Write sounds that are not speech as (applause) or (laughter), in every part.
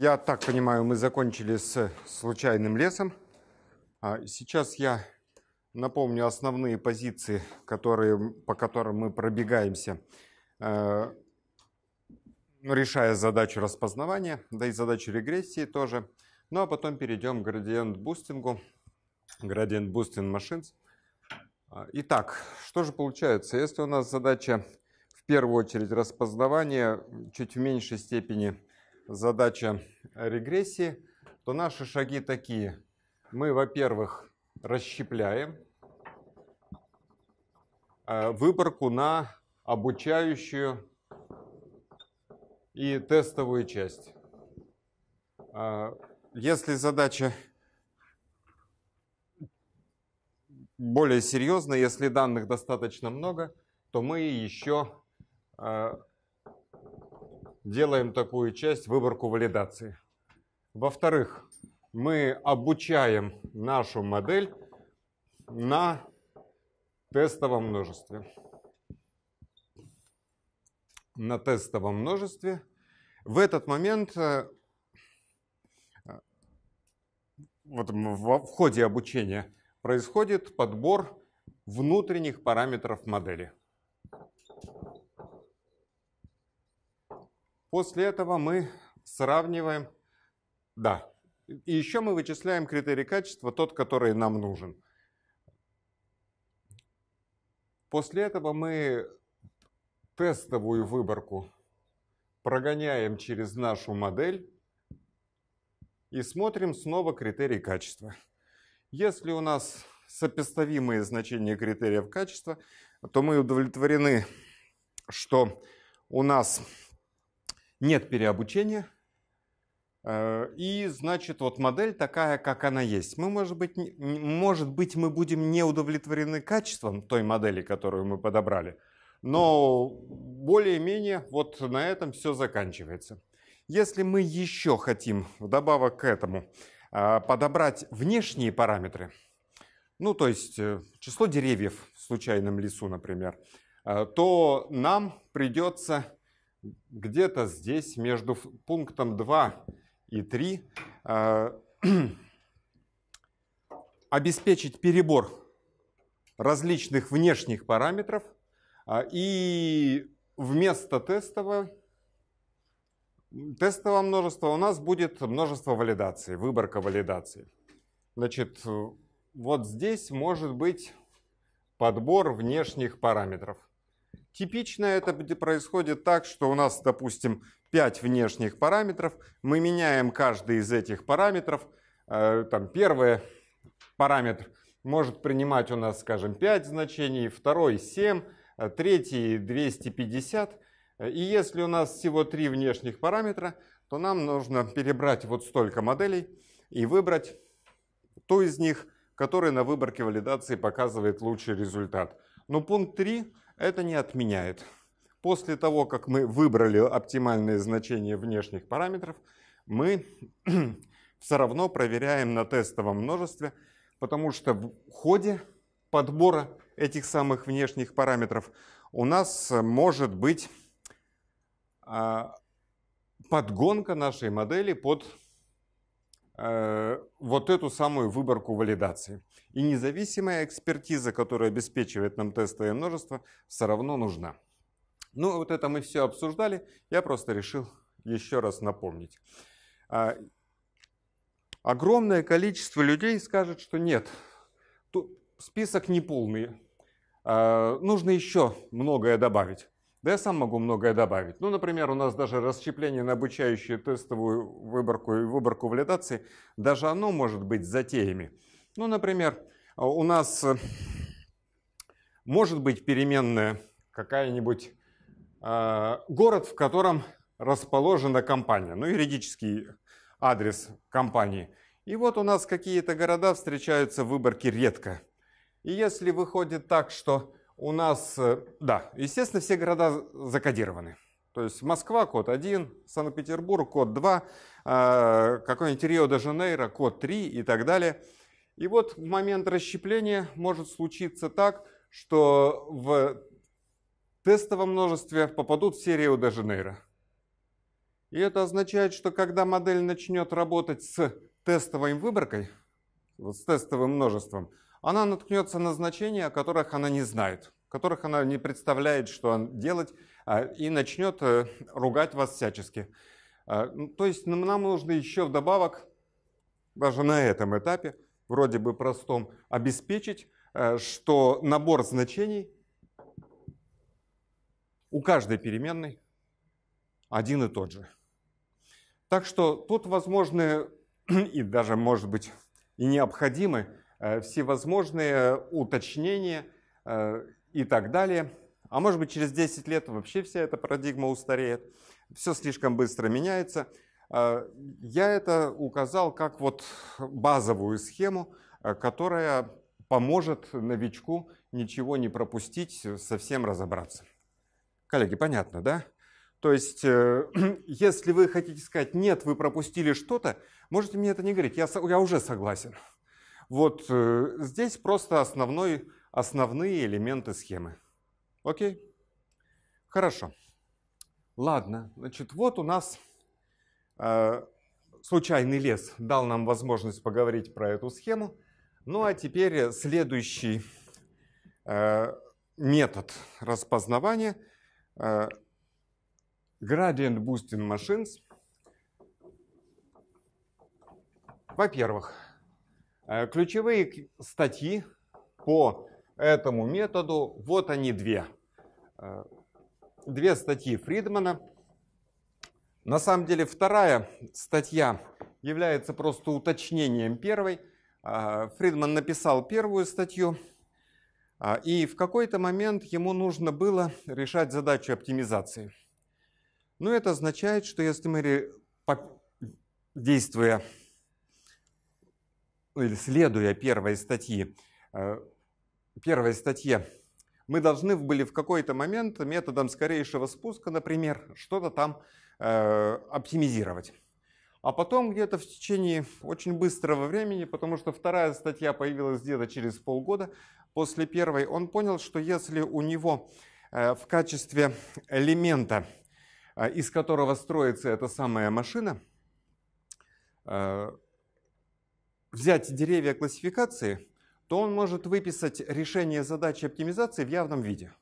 Я так понимаю, мы закончили с случайным лесом. А сейчас я напомню основные позиции, которые, по которым мы пробегаемся, э, решая задачу распознавания, да и задачу регрессии тоже. Ну а потом перейдем к gradient boosting'у, gradient boosting machines. Итак, что же получается? Если у нас задача в первую очередь распознавания, чуть в меньшей степени задача регрессии, то наши шаги такие. Мы, во-первых, расщепляем э, выборку на обучающую и тестовую часть. Э, если задача более серьезная, если данных достаточно много, то мы еще э, делаем такую часть, выборку валидации. Во-вторых, мы обучаем нашу модель на тестовом множестве. На тестовом множестве. В этот момент э, вот в ходе обучения происходит подбор внутренних параметров модели. После этого мы сравниваем, да, и еще мы вычисляем критерий качества, тот, который нам нужен. После этого мы тестовую выборку прогоняем через нашу модель и смотрим снова критерий качества. Если у нас сопоставимые значения критериев качества, то мы удовлетворены, что у нас нет переобучения. Э, и, значит, вот модель такая, как она есть. Мы, может быть, может быть, мы будем не удовлетворены качеством той модели, которую мы подобрали, но более-менее вот на этом все заканчивается. Если мы еще хотим, вдобавок к этому, э, подобрать внешние параметры, ну, то есть э, число деревьев в случайном лесу, например, то нам придется где-то здесь между пунктом 2 и 3 э, (clears throat) обеспечить перебор различных внешних параметров э, и вместо тестового, тестового множества у нас будет множество валидации, выборка валидации. Значит, вот здесь может быть подбор внешних параметров. Типично это происходит так, что у нас, допустим, 5 внешних параметров. Мы меняем каждый из этих параметров. Э, там, первый параметр может принимать у нас, скажем, 5 значений, второй 7, э, третий 250. И если у нас всего 3 внешних параметра, то нам нужно перебрать вот столько моделей и выбрать ту из них, которая на выборке валидации показывает лучший результат. Но пункт 3 это не отменяет. После того, как мы выбрали оптимальные значения внешних параметров, мы (clears throat) все равно проверяем на тестовом множестве, потому что в ходе подбора этих самых внешних параметров у нас может быть а, подгонка нашей модели под вот эту самую выборку валидации. И независимая экспертиза, которая обеспечивает нам тестовое множество, все равно нужна. Ну, вот это мы все обсуждали. Я просто решил еще раз напомнить. А, огромное количество людей скажет, что нет, тут список неполный. А, нужно еще многое добавить. Да я сам могу многое добавить. Ну, например, у нас даже расщепление на обучающую тестовую выборку и выборку валидации, даже оно может быть затеями. Ну, например, у нас э, может быть переменная какая-нибудь э, город, в котором расположена компания, ну, юридический адрес компании. И вот у нас какие-то города встречаются в выборке редко. И если выходит так, что у нас, э, да, естественно, все города закодированы. То есть Москва код 1, Санкт-Петербург код 2, э, какой-нибудь Рио-де-Жанейро код 3 и так далее – и вот в момент расщепления может случиться так, что в тестовом множестве попадут все Рио-де-Жанейро. И это означает, что когда модель начнет работать с тестовой выборкой, вот с тестовым множеством, она наткнется на значения, о которых она не знает, которых она не представляет, что делать, а, и начнет э, ругать вас всячески. А, ну, то есть нам нужно еще вдобавок, даже на этом этапе, вроде бы простом, обеспечить, э, что набор значений у каждой переменной один и тот же. Так что тут возможны (clears throat) и даже, может быть, и необходимы всевозможные уточнения э, и так далее. А может быть, через 10 лет вообще вся эта парадигма устареет. Все слишком быстро меняется. Э, я это указал как вот базовую схему, которая поможет новичку ничего не пропустить, совсем разобраться. Коллеги, понятно, да? То есть, (clears throat) если вы хотите сказать, нет, вы пропустили что-то, Можете мне это не говорить, я, я уже согласен. Вот э, здесь просто основной, основные элементы схемы. Окей? Хорошо. Ладно, значит, вот у нас э, случайный лес дал нам возможность поговорить про эту схему. Ну а теперь следующий э, метод распознавания э, Gradient Boosting Machines – Во-первых, ключевые статьи по этому методу, вот они две. Э, две статьи Фридмана. На самом деле вторая статья является просто уточнением первой. Э, Фридман написал первую статью, и в какой-то момент ему нужно было решать задачу оптимизации. Ну, это означает, что если мы, действуя или следуя первой статье, э, первой статье, мы должны были в какой-то момент методом скорейшего спуска, например, что-то там э, оптимизировать. А потом где-то в течение очень быстрого времени, потому что вторая статья появилась где-то через полгода после первой, он понял, что если у него э, в качестве элемента, из которого строится эта самая машина, взять деревья классификации, то он может выписать решение задачи оптимизации в явном виде.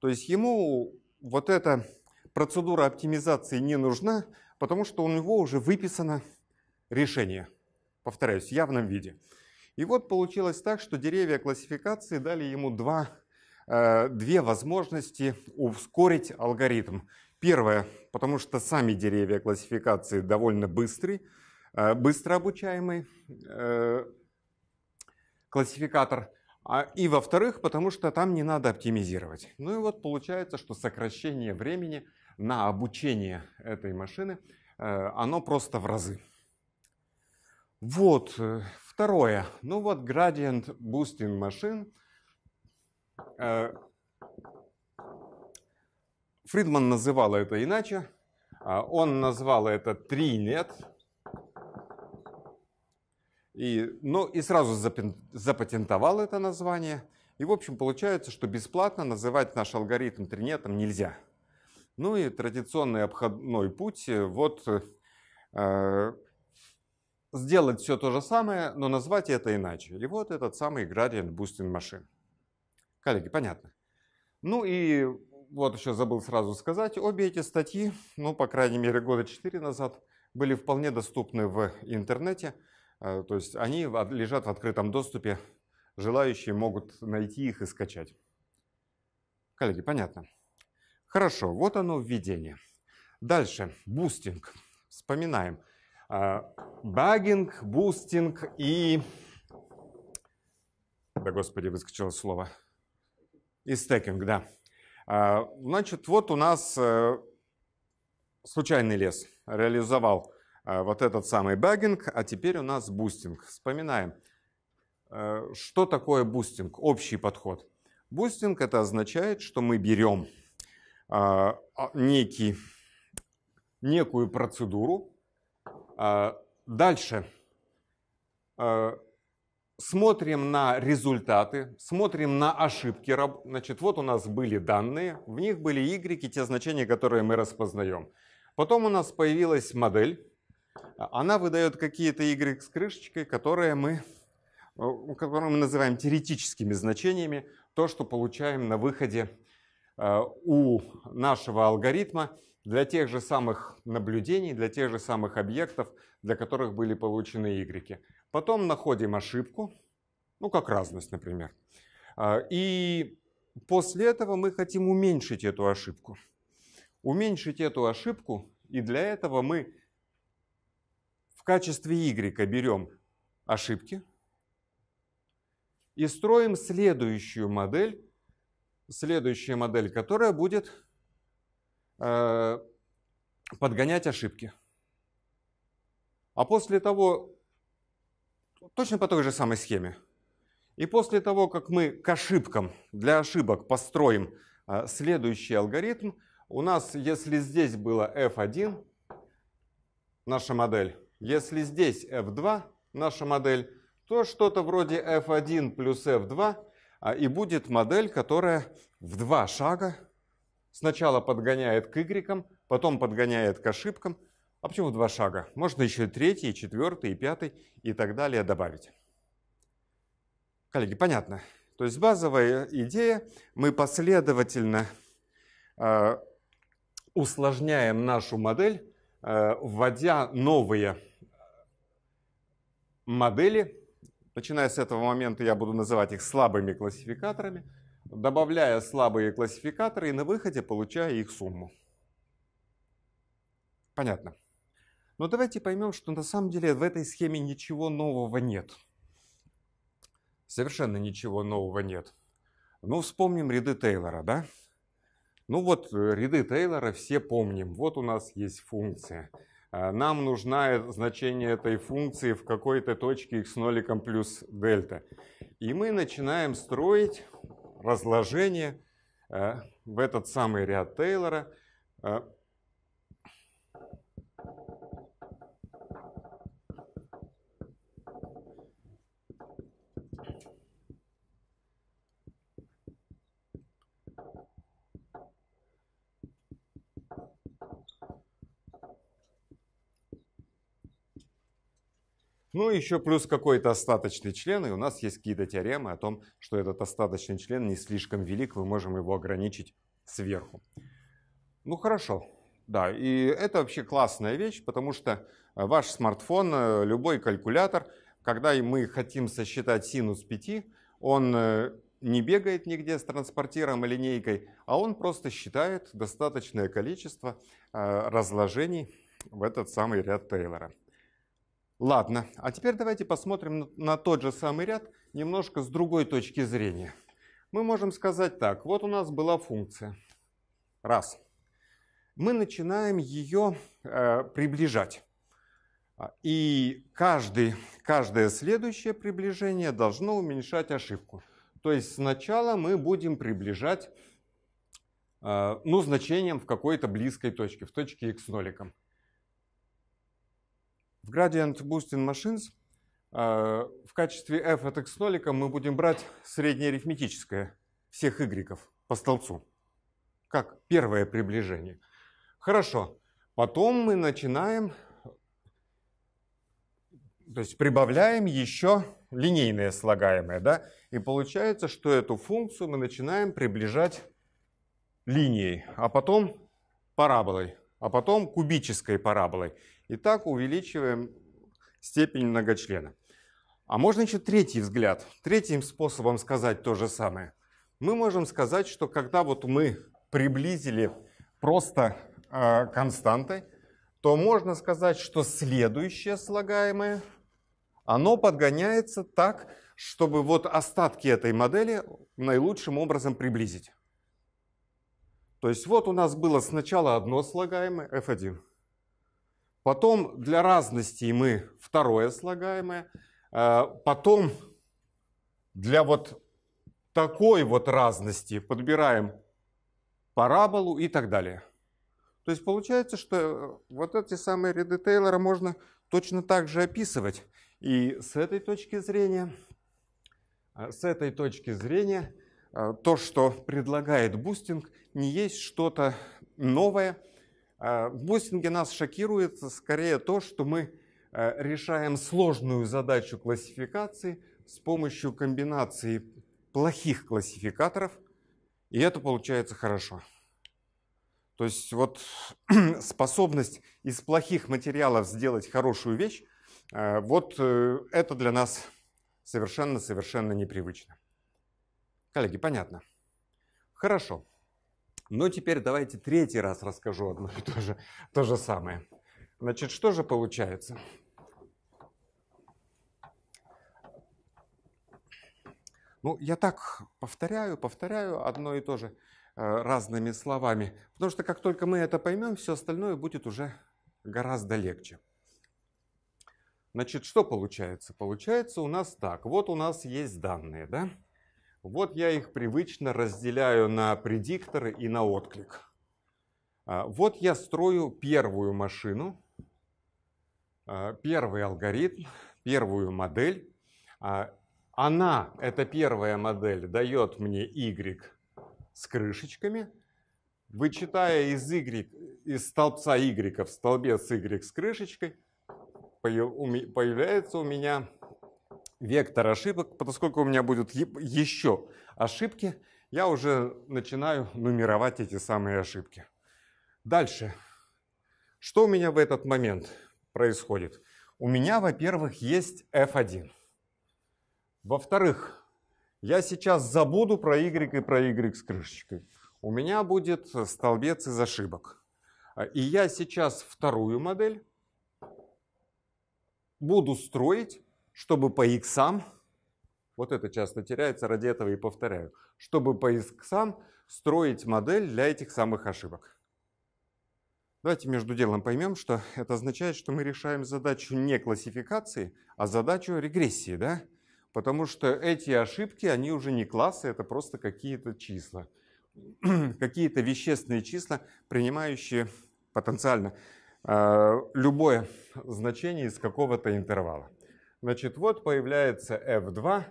То есть ему вот эта процедура оптимизации не нужна, потому что у него уже выписано решение, повторяюсь, в явном виде. И вот получилось так, что деревья классификации дали ему два, э, две возможности ускорить алгоритм. Первое, потому что сами деревья классификации довольно быстрые, быстро обучаемый э, классификатор. А, и во-вторых, потому что там не надо оптимизировать. Ну и вот получается, что сокращение времени на обучение этой машины, э, оно просто в разы. Вот, второе. Ну вот Gradient Boosting Machine. Фридман называл это иначе. Он назвал это TreeNet. И, ну, и сразу запатентовал это название. И, в общем, получается, что бесплатно называть наш алгоритм тринетом нельзя. Ну и традиционный обходной путь, э, вот э, сделать все то же самое, но назвать это иначе. И вот этот самый Gradient Boosting Machine. Коллеги, понятно? Ну и вот еще забыл сразу сказать, обе эти статьи, ну, по крайней мере, года 4 назад, были вполне доступны в интернете. Э, то есть они лежат в открытом доступе, желающие могут найти их и скачать. Коллеги, понятно? Хорошо, вот оно введение. Дальше, бустинг. Вспоминаем. Э, бэггинг, бустинг и... Да, господи, выскочило слово. И стекинг, да. Э, значит, вот у нас случайный лес реализовал а, вот этот самый бэггинг, а теперь у нас бустинг. Вспоминаем, э, что такое бустинг, общий подход. Бустинг это означает, что мы берем а, а, некий, некую процедуру, дальше смотрим на результаты, смотрим на ошибки. Значит, вот у нас были данные, в них были y, те значения, которые мы распознаем. Потом у нас появилась модель. Она выдает какие-то y с крышечкой, которые мы, э, которые мы называем теоретическими значениями. То, что получаем на выходе э, у нашего алгоритма для тех же самых наблюдений, для тех же самых объектов, для которых были получены y. Потом находим ошибку, ну как разность, например. А, и после этого мы хотим уменьшить эту ошибку. Уменьшить эту ошибку, и для этого мы качестве y берем ошибки и строим следующую модель, следующая модель, которая будет Э, подгонять ошибки. А после того, точно по той же самой схеме, и после того, как мы к ошибкам, для ошибок построим э, следующий алгоритм, у нас, если здесь было f1, наша модель, если здесь f2, наша модель, то что-то вроде f1 плюс f2, а, и будет модель, которая в два шага Сначала подгоняет к Y, потом подгоняет к ошибкам. А почему два шага? Можно еще третий, четвертый, пятый, и так далее добавить. Коллеги, понятно. То есть базовая идея, мы последовательно э, усложняем нашу модель, э, вводя новые модели. Начиная с этого момента я буду называть их слабыми классификаторами – добавляя слабые классификаторы и на выходе получая их сумму. Понятно. Но давайте поймем, что на самом деле в этой схеме ничего нового нет. Совершенно ничего нового нет. Ну, вспомним ряды Тейлора, да? Ну вот, э, ряды Тейлора все помним. Вот у нас есть функция. А, нам нужно значение этой функции в какой-то точке x0 плюс дельта. И мы начинаем строить разложение э, в этот самый ряд Тейлора. Ну, еще плюс какой-то остаточный член, и у нас есть какие-то теоремы о том, что этот остаточный член не слишком велик, мы можем его ограничить сверху. Ну, хорошо. Да, и это вообще классная вещь, потому что э, ваш смартфон, э, любой калькулятор, когда мы хотим сосчитать синус 5, он э, не бегает нигде с транспортиром и линейкой, а он просто считает достаточное количество разложений в этот самый ряд Тейлора. Ладно, а теперь давайте посмотрим на тот же самый ряд немножко с другой точки зрения. Мы можем сказать так, вот у нас была функция. Раз. Мы начинаем ее э, приближать. И каждый, каждое следующее приближение должно уменьшать ошибку. То есть сначала мы будем приближать э, ну, значением в какой-то близкой точке, в точке x ноликом. В Gradient Boosting Machines э, в качестве f от x нолика мы будем брать среднее арифметическое всех y по столбцу. Как первое приближение. Хорошо. Потом мы начинаем, то есть прибавляем еще линейное слагаемое. Да? И получается, что эту функцию мы начинаем приближать линией, а потом параболой, а потом кубической параболой. И так увеличиваем степень многочлена. А можно еще третий взгляд, третьим способом сказать то же самое. Мы можем сказать, что когда вот мы приблизили просто э, константой, то можно сказать, что следующее слагаемое, оно подгоняется так, чтобы вот остатки этой модели наилучшим образом приблизить. То есть вот у нас было сначала одно слагаемое, f1. Потом для разности мы второе слагаемое. Э, потом для вот такой вот разности подбираем параболу и так далее. То есть получается, что э, вот эти самые ряды Тейлора можно точно так же описывать. И с этой точки зрения, э, с этой точки зрения, то, что предлагает бустинг, не есть что-то новое, В бустинге нас шокирует скорее то, что мы решаем сложную задачу классификации с помощью комбинации плохих классификаторов, и это получается хорошо. То есть вот (clears throat) способность из плохих материалов сделать хорошую вещь, э, вот э, это для нас совершенно-совершенно непривычно. Коллеги, понятно? Хорошо. Но теперь давайте третий раз расскажу одно и то же, то же самое. Значит, что же получается? Ну, я так повторяю, повторяю одно и то же. Э, разными словами. Потому что как только мы это поймем, все остальное будет уже гораздо легче. Значит, что получается? Получается у нас так. Вот у нас есть данные, да? Вот я их привычно разделяю на предикторы и на отклик. А, вот я строю первую машину, а, первый алгоритм, первую модель. А, она, эта первая модель, дает мне y с крышечками, вычитая из, y, из столбца y в столбец y с крышечкой, появляется у меня вектор ошибок, поскольку у меня будут еще ошибки, я уже начинаю нумеровать эти самые ошибки. Дальше. Что у меня в этот момент происходит? У меня, во-первых, есть f1. Во-вторых, я сейчас забуду про y и про y с крышечкой. У меня будет столбец из ошибок. И я сейчас вторую модель буду строить, чтобы по x, вот это часто теряется, ради этого и повторяю, чтобы по x строить модель для этих самых ошибок. Давайте между делом поймем, что это означает, что мы решаем задачу не классификации, а задачу регрессии. Да? Потому что эти ошибки, они уже не классы, это просто какие-то числа. (clears throat) какие-то вещественные числа, принимающие потенциально э, любое значение из какого-то интервала. Значит, вот появляется f2.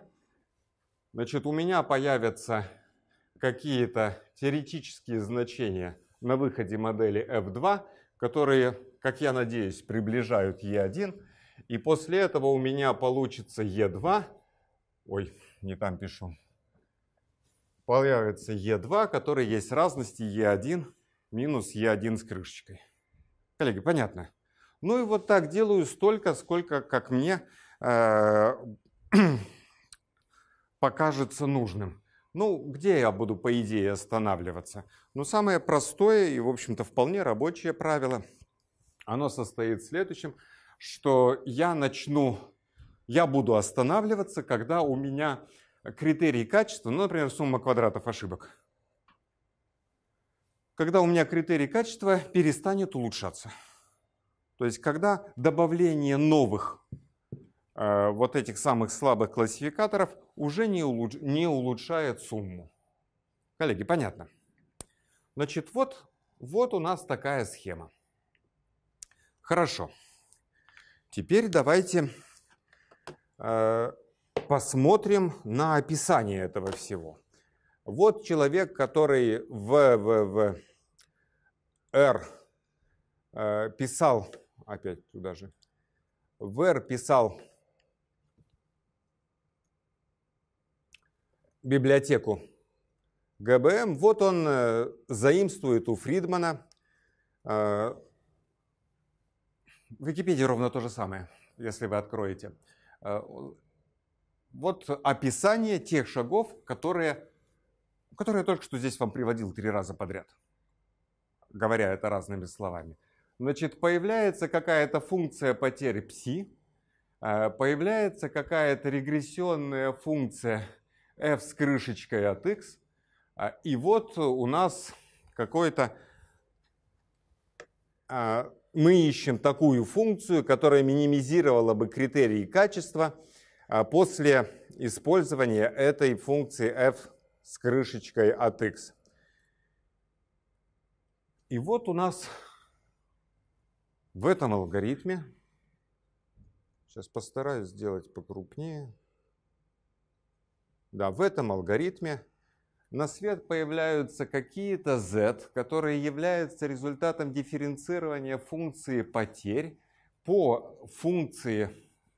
Значит, у меня появятся какие-то теоретические значения на выходе модели f2, которые, как я надеюсь, приближают e1. И после этого у меня получится e2, Ой, не там пишу. Появится E2, который есть разности E1 минус E1 с крышечкой. Коллеги, понятно? Ну и вот так делаю столько, сколько, как мне (clears throat) покажется нужным. Ну, где я буду, по идее, останавливаться? Ну, самое простое и, в общем-то, вполне рабочее правило. Оно состоит в следующем, что я начну я буду останавливаться, когда у меня критерий качества, ну, например, сумма квадратов ошибок. Когда у меня критерий качества перестанет улучшаться. То есть, когда добавление новых э, вот этих самых слабых классификаторов уже не, улуч, не улучшает сумму. Коллеги, понятно? Значит, вот, вот у нас такая схема. Хорошо. Теперь давайте Э, посмотрим на описание этого всего. Вот человек, который в, в, в R э, писал, опять туда же, в R писал библиотеку ГБМ. Вот он э, заимствует у Фридмана. В Википедии ровно то же самое, если вы откроете. Э, вот описание тех шагов, которые, которые я только что здесь вам приводил три раза подряд, говоря это разными словами. Значит, появляется какая-то функция потери пси, э, появляется какая-то регрессионная функция f с крышечкой от x, э, и вот у нас какой-то мы ищем такую функцию, которая минимизировала бы критерии качества а, после использования этой функции f с крышечкой от x. И вот у нас в этом алгоритме, сейчас постараюсь сделать покрупнее, да, в этом алгоритме на свет появляются какие-то z, которые являются результатом дифференцирования функции потерь по функции,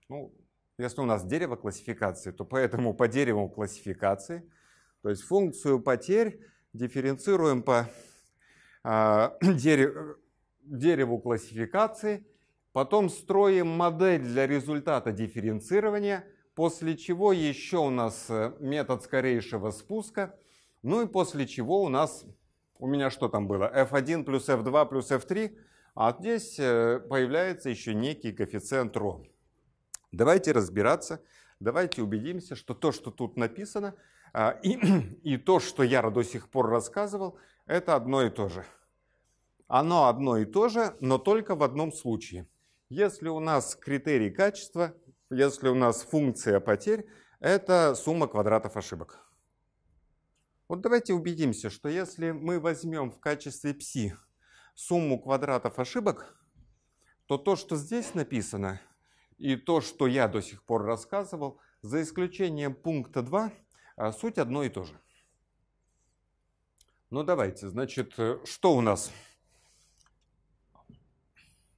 ну, если у нас дерево классификации, то поэтому по дереву классификации, то есть функцию потерь дифференцируем по (clears throat) э, дерев, дереву классификации, потом строим модель для результата дифференцирования, после чего еще у нас э, метод скорейшего спуска, ну и после чего у нас, у меня что там было, f1 плюс f2 плюс f3, а здесь э, появляется еще некий коэффициент ρ. Давайте разбираться, давайте убедимся, что то, что тут написано, а, и, и то, что я до сих пор рассказывал, это одно и то же. Оно одно и то же, но только в одном случае. Если у нас критерий качества, если у нас функция потерь, это сумма квадратов ошибок. Вот давайте убедимся, что если мы возьмем в качестве пси сумму квадратов ошибок, то то, что здесь написано, и то, что я до сих пор рассказывал, за исключением пункта 2, а, суть одно и то же. Ну давайте, значит, э, что у нас?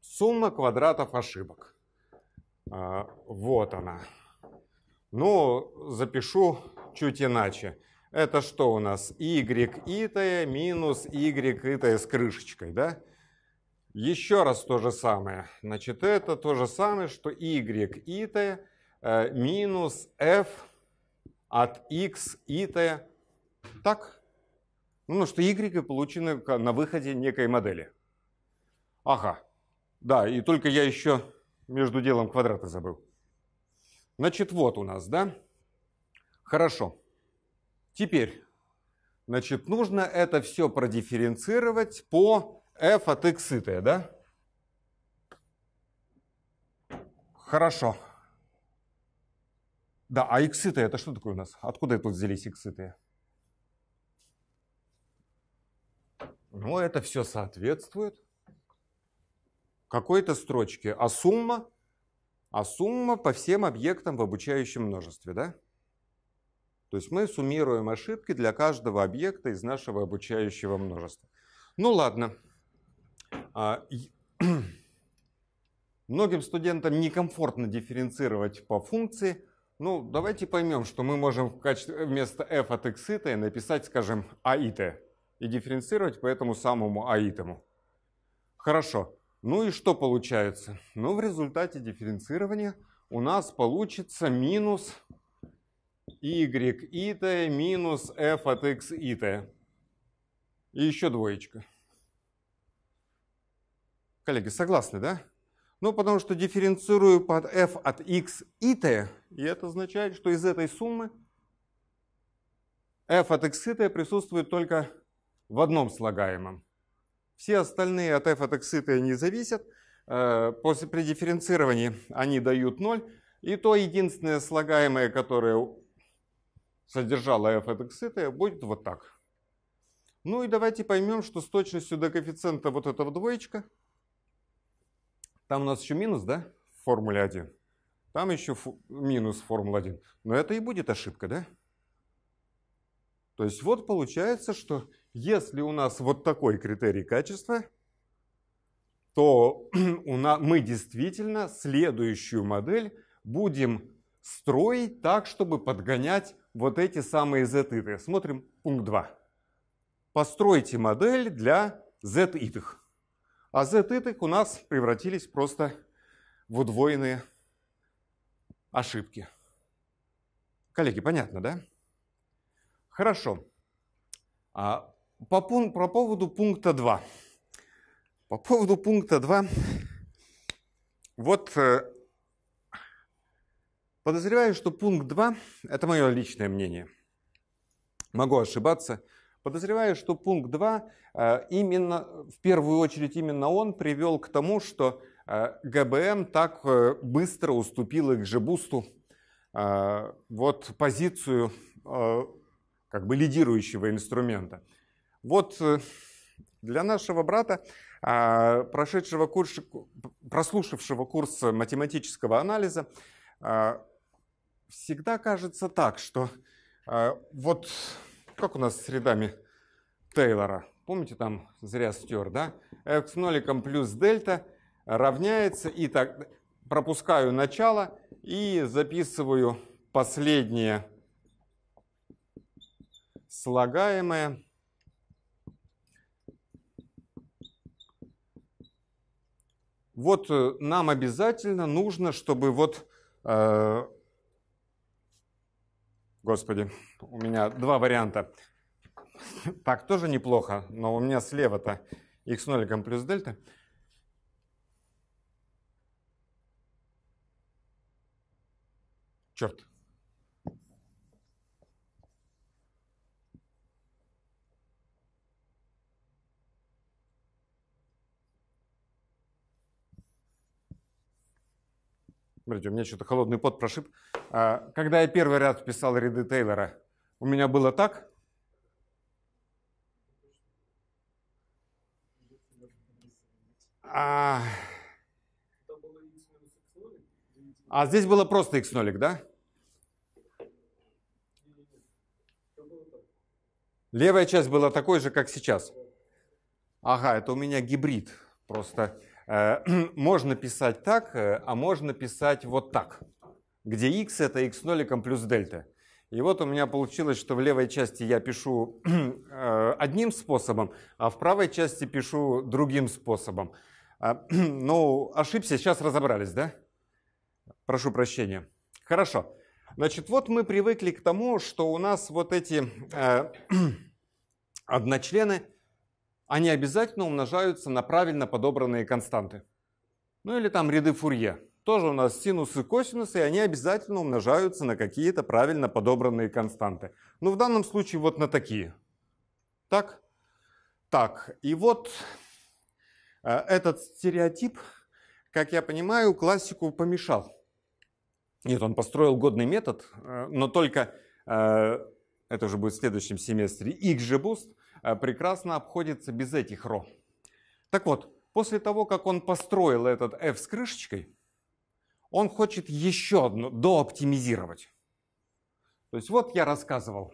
Сумма квадратов ошибок. А, вот она. Ну, запишу чуть иначе. Это что у нас? y итая минус y итая с крышечкой, да? Еще раз то же самое. Значит, это то же самое, что y итая э, минус f от x итая. Так? Ну, что y получены на выходе некой модели. Ага. Да, и только я еще между делом квадраты забыл. Значит, вот у нас, да? Хорошо. Теперь, значит, нужно это все продифференцировать по f от x и t, да? Хорошо. Да, а x и t это что такое у нас? Откуда тут взялись x и t? Ну, это все соответствует какой-то строчке. А сумма? А сумма по всем объектам в обучающем множестве, да? То есть мы суммируем ошибки для каждого объекта из нашего обучающего множества. Ну ладно. А, (clears throat) многим студентам некомфортно дифференцировать по функции. Ну, давайте поймем, что мы можем в качестве, вместо f от x и написать, скажем, a и t и дифференцировать по этому самому a и -тому. Хорошо. Ну и что получается? Ну, в результате дифференцирования у нас получится минус y и t минус f от x и t. И еще двоечка. Коллеги, согласны, да? Ну, потому что дифференцирую под f от x и t, и это означает, что из этой суммы f от x и t присутствует только в одном слагаемом. Все остальные от f от t не зависят. Э, после при дифференцировании они дают 0. И то единственное слагаемое, которое содержало f от t, будет вот так. Ну и давайте поймем, что с точностью до коэффициента вот этого двоечка – там у нас еще минус, да, в формуле 1. Там еще минус формула 1. Но это и будет ошибка, да? То есть вот получается, что если у нас вот такой критерий качества, то (clears throat) у нас, мы действительно следующую модель будем строить так, чтобы подгонять вот эти самые z-иты. Смотрим пункт 2. Постройте модель для z-итых. А z у нас превратились просто в удвоенные ошибки. Коллеги, понятно, да? Хорошо. А по, по поводу пункта 2. По поводу пункта 2. Вот э, подозреваю, что пункт 2, это мое личное мнение. Могу ошибаться – Подозреваю, что пункт 2, э, именно, в первую очередь именно он привел к тому, что э, ГБМ так быстро уступил к Жебусту вот позицию как бы лидирующего инструмента. Вот для нашего брата, прошедшего курс, прослушавшего курс математического анализа, всегда кажется так, что вот как у нас с рядами Тейлора? Помните, там зря стер, да? f с ноликом плюс дельта равняется, и так пропускаю начало и записываю последнее слагаемое. Вот э, нам обязательно нужно, чтобы вот э, Господи, у меня два варианта. Так, тоже неплохо, но у меня слева-то x ноликом плюс дельта. Черт. Смотрите, у меня что-то холодный пот прошиб. А, когда я первый ряд писал ряды Тейлора, у меня было так. А, а здесь было просто x нолик, да? Левая часть была такой же, как сейчас. Ага, это у меня гибрид. Просто (clears throat) можно писать так, э, а можно писать вот так, где x это x ноликом плюс дельта. И вот у меня получилось, что в левой части я пишу (clears throat) э, одним способом, а в правой части пишу другим способом. А, (clears throat) ну, ошибся, сейчас разобрались, да? Прошу прощения. Хорошо. Значит, вот мы привыкли к тому, что у нас вот эти э, одночлены они обязательно умножаются на правильно подобранные константы. Ну или там ряды Фурье. Тоже у нас синусы, косинусы, и они обязательно умножаются на какие-то правильно подобранные константы. Ну в данном случае вот на такие. Так? Так, и вот э, этот стереотип, как я понимаю, классику помешал. Нет, он построил годный метод, э, но только, э, это уже будет в следующем семестре, XGBoost, прекрасно обходится без этих ро. Так вот, после того, как он построил этот f с крышечкой, он хочет еще одну дооптимизировать. То есть вот я рассказывал,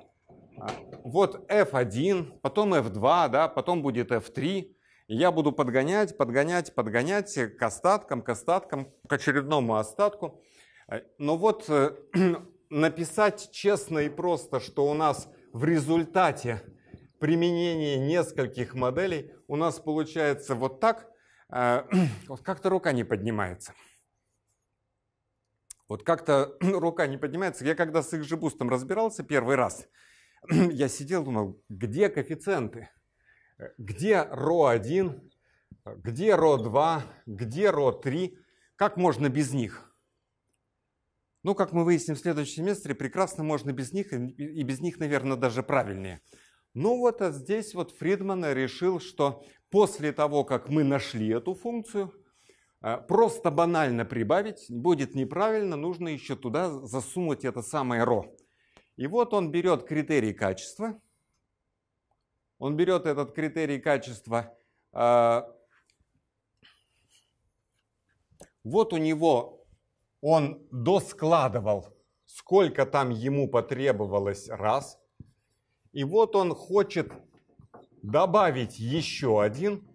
а, вот f1, потом f2, да, потом будет f3, и я буду подгонять, подгонять, подгонять к остаткам, к остаткам, к очередному остатку. Э, но вот э, (clears throat) написать честно и просто, что у нас в результате применении нескольких моделей у нас получается вот так. Э, (clears throat) вот как-то рука не поднимается. Вот как-то (clears throat) рука не поднимается. Я когда с их бустом разбирался первый раз, (clears throat) я сидел, думал, где коэффициенты? Где ро1, где ро2, где ро3? Как можно без них? Ну, как мы выясним в следующем семестре, прекрасно можно без них, и без них, наверное, даже правильнее. Ну вот а здесь вот Фридман решил, что после того, как мы нашли эту функцию, э, просто банально прибавить будет неправильно, нужно еще туда засунуть это самое ро. И вот он берет критерий качества, он берет этот критерий качества, э, вот у него он доскладывал, сколько там ему потребовалось раз – и вот он хочет добавить еще один.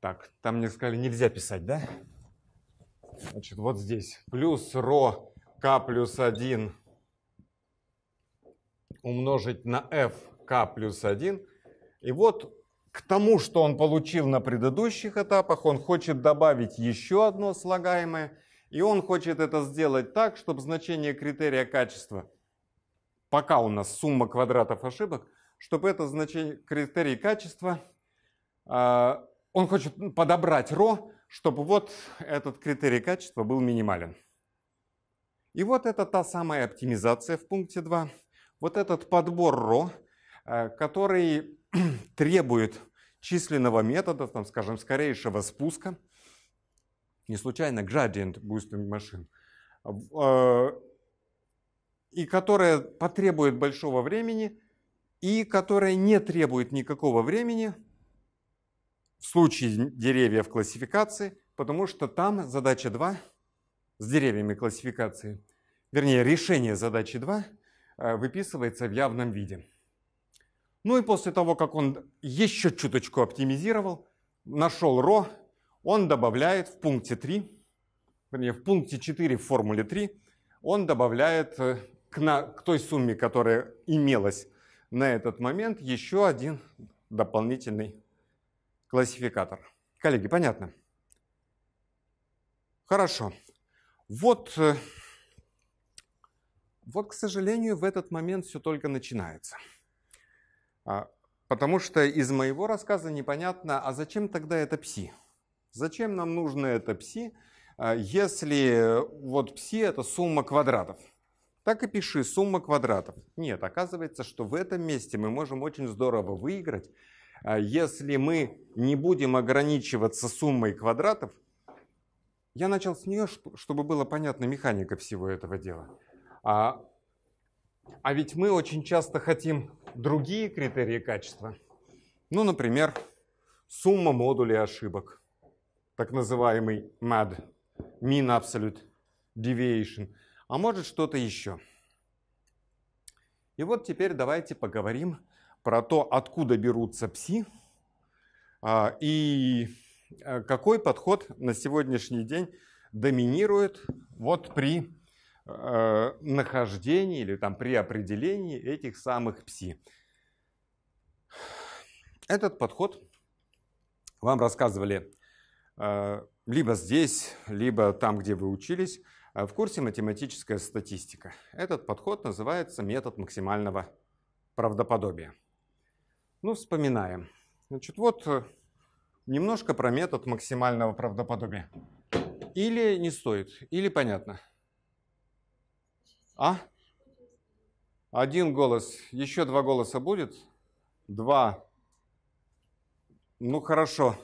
Так, там мне сказали, нельзя писать, да? Значит, вот здесь. Плюс ро k плюс 1 умножить на f k плюс 1. И вот к тому, что он получил на предыдущих этапах, он хочет добавить еще одно слагаемое. И он хочет это сделать так, чтобы значение критерия качества пока у нас сумма квадратов ошибок, чтобы это значение, критерий качества, а, он хочет подобрать ро, чтобы вот этот критерий качества был минимален. И вот это та самая оптимизация в пункте 2. Вот этот подбор ро, а, который (clears throat) требует численного метода, там, скажем, скорейшего спуска, не случайно gradient boosting машин, и которая потребует большого времени, и которая не требует никакого времени в случае деревьев классификации, потому что там задача 2 с деревьями классификации, вернее решение задачи 2 э, выписывается в явном виде. Ну и после того, как он еще чуточку оптимизировал, нашел ро, он добавляет в пункте 3, вернее, в пункте 4 в формуле 3, он добавляет э, к, на, к той сумме, которая имелась на этот момент, еще один дополнительный классификатор. Коллеги, понятно? Хорошо. Вот, э, вот, к сожалению, в этот момент все только начинается. А, потому что из моего рассказа непонятно, а зачем тогда это пси? Зачем нам нужно это пси, а, если вот пси это сумма квадратов? Так и пиши сумма квадратов. Нет, оказывается, что в этом месте мы можем очень здорово выиграть, а, если мы не будем ограничиваться суммой квадратов, я начал с нее, чтобы было понятна механика всего этого дела. А, а ведь мы очень часто хотим другие критерии качества. Ну, например, сумма модулей ошибок, так называемый MAD, Mean Absolute Deviation, а может что-то еще. И вот теперь давайте поговорим про то, откуда берутся пси а, и Э, какой подход на сегодняшний день доминирует вот при э, нахождении или там при определении этих самых пси. Этот подход вам рассказывали либо здесь, либо там, где вы учились, э, в курсе математическая статистика. Этот подход называется метод максимального правдоподобия. Ну, вспоминаем. Значит, вот э, Немножко про метод максимального правдоподобия. Или не стоит, или понятно. А? Один голос. Еще два голоса будет? Два. Ну хорошо.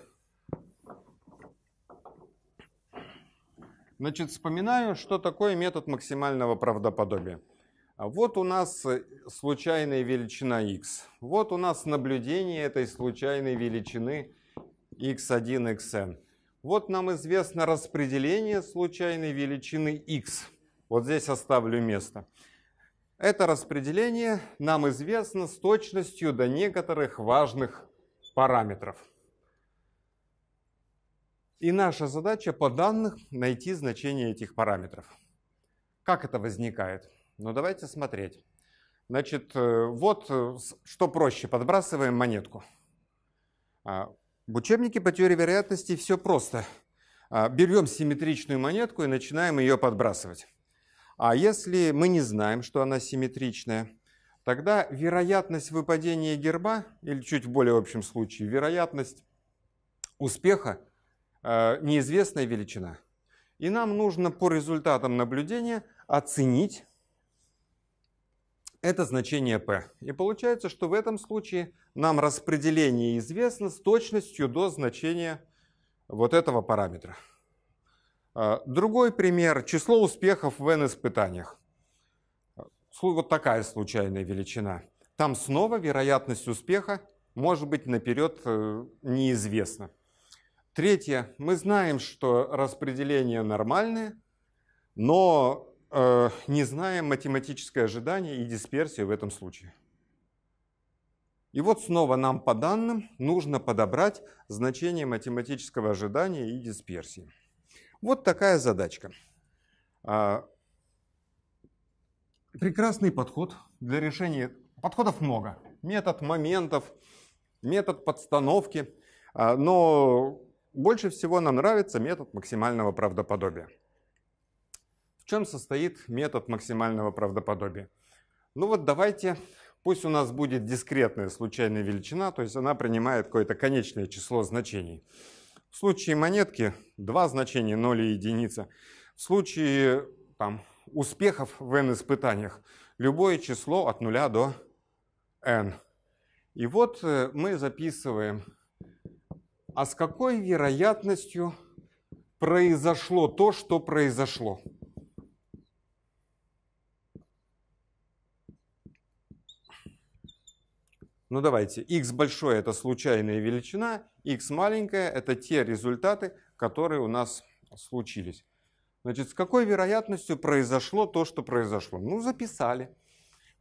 Значит, вспоминаю, что такое метод максимального правдоподобия. Вот у нас случайная величина x. Вот у нас наблюдение этой случайной величины x1, xn. Вот нам известно распределение случайной величины x. Вот здесь оставлю место. Это распределение нам известно с точностью до некоторых важных параметров. И наша задача по данным найти значение этих параметров. Как это возникает? Ну давайте смотреть. Значит, э, вот э, что проще. Подбрасываем монетку. А, в учебнике по теории вероятности все просто. А, берем симметричную монетку и начинаем ее подбрасывать. А если мы не знаем, что она симметричная, тогда вероятность выпадения герба, или чуть в более общем случае, вероятность успеха неизвестная величина. И нам нужно по результатам наблюдения оценить это значение p. И получается, что в этом случае нам распределение известно с точностью до значения вот этого параметра. А, другой пример – число успехов в n-испытаниях. Вот такая случайная величина. Там снова вероятность успеха может быть наперед э, неизвестна. Третье. Мы знаем, что распределение нормальное, но Э, не знаем математическое ожидание и дисперсию в этом случае. И вот снова нам по данным нужно подобрать значение математического ожидания и дисперсии. Вот такая задачка. А, прекрасный подход для решения. Подходов много. Метод моментов, метод подстановки. А, но больше всего нам нравится метод максимального правдоподобия чем состоит метод максимального правдоподобия? Ну вот давайте, пусть у нас будет дискретная случайная величина, то есть она принимает какое-то конечное число значений. В случае монетки два значения 0 и единица. В случае там, успехов в n-испытаниях любое число от 0 до n. И вот э, мы записываем, а с какой вероятностью произошло то, что произошло. Ну давайте, x большое это случайная величина, x маленькая это те результаты, которые у нас случились. Значит, с какой вероятностью произошло то, что произошло? Ну, записали.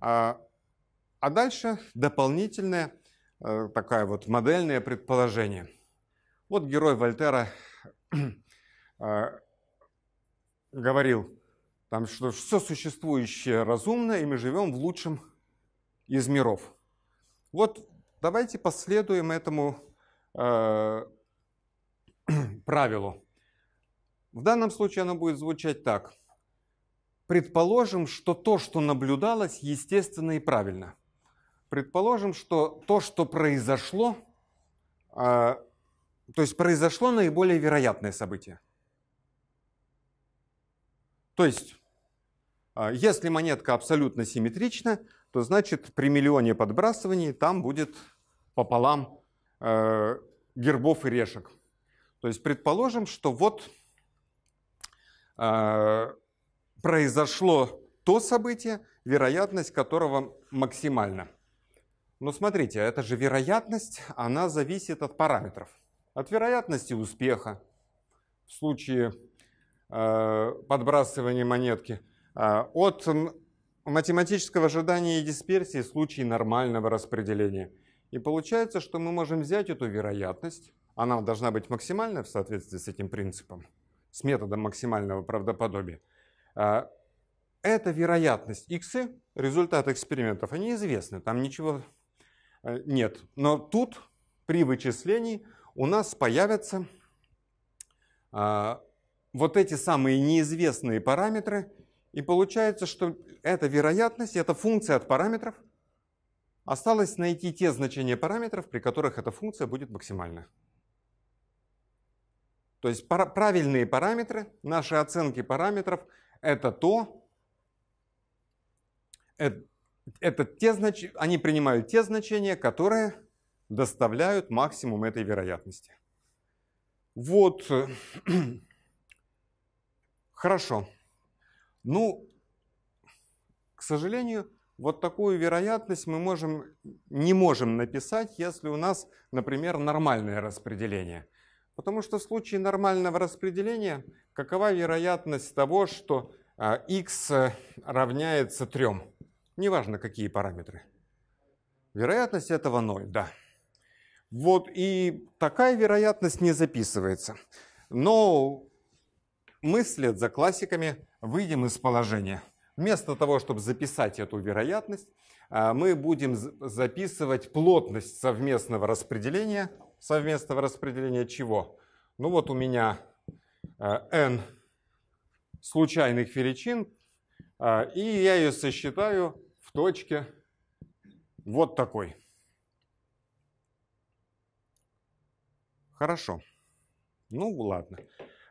А, а дальше дополнительное э, такое вот модельное предположение. Вот герой Вольтера э, (clears throat) говорил, там, что все существующее разумно, и мы живем в лучшем из миров. Вот давайте последуем этому э, (clears throat) правилу. В данном случае оно будет звучать так. Предположим, что то, что наблюдалось, естественно и правильно. Предположим, что то, что произошло, э, то есть произошло наиболее вероятное событие. То есть, э, если монетка абсолютно симметрична, то значит при миллионе подбрасываний там будет пополам э, гербов и решек. То есть предположим, что вот э, произошло то событие, вероятность которого максимальна. Но смотрите, это же вероятность, она зависит от параметров. От вероятности успеха в случае э, подбрасывания монетки, э, от математического ожидания и дисперсии в случае нормального распределения. И получается, что мы можем взять эту вероятность, она должна быть максимальная в соответствии с этим принципом, с методом максимального правдоподобия. А, эта вероятность x, результат экспериментов, они известны, там ничего э, нет. Но тут при вычислении у нас появятся а, вот эти самые неизвестные параметры, и получается, что эта вероятность, эта функция от параметров, осталось найти те значения параметров, при которых эта функция будет максимальна. То есть правильные параметры, наши оценки параметров, это то, это, это те знач... они принимают те значения, которые доставляют максимум этой вероятности. Вот, (clears throat) хорошо. Ну, к сожалению, вот такую вероятность мы можем, не можем написать, если у нас, например, нормальное распределение. Потому что в случае нормального распределения, какова вероятность того, что x а, равняется 3? Неважно, какие параметры. Вероятность этого 0, да. Вот и такая вероятность не записывается. Но мы вслед за классиками выйдем из положения. Вместо того, чтобы записать эту вероятность, а, мы будем записывать плотность совместного распределения. Совместного распределения чего? Ну вот у меня а, n случайных величин, а, и я ее сосчитаю в точке вот такой. Хорошо. Ну ладно.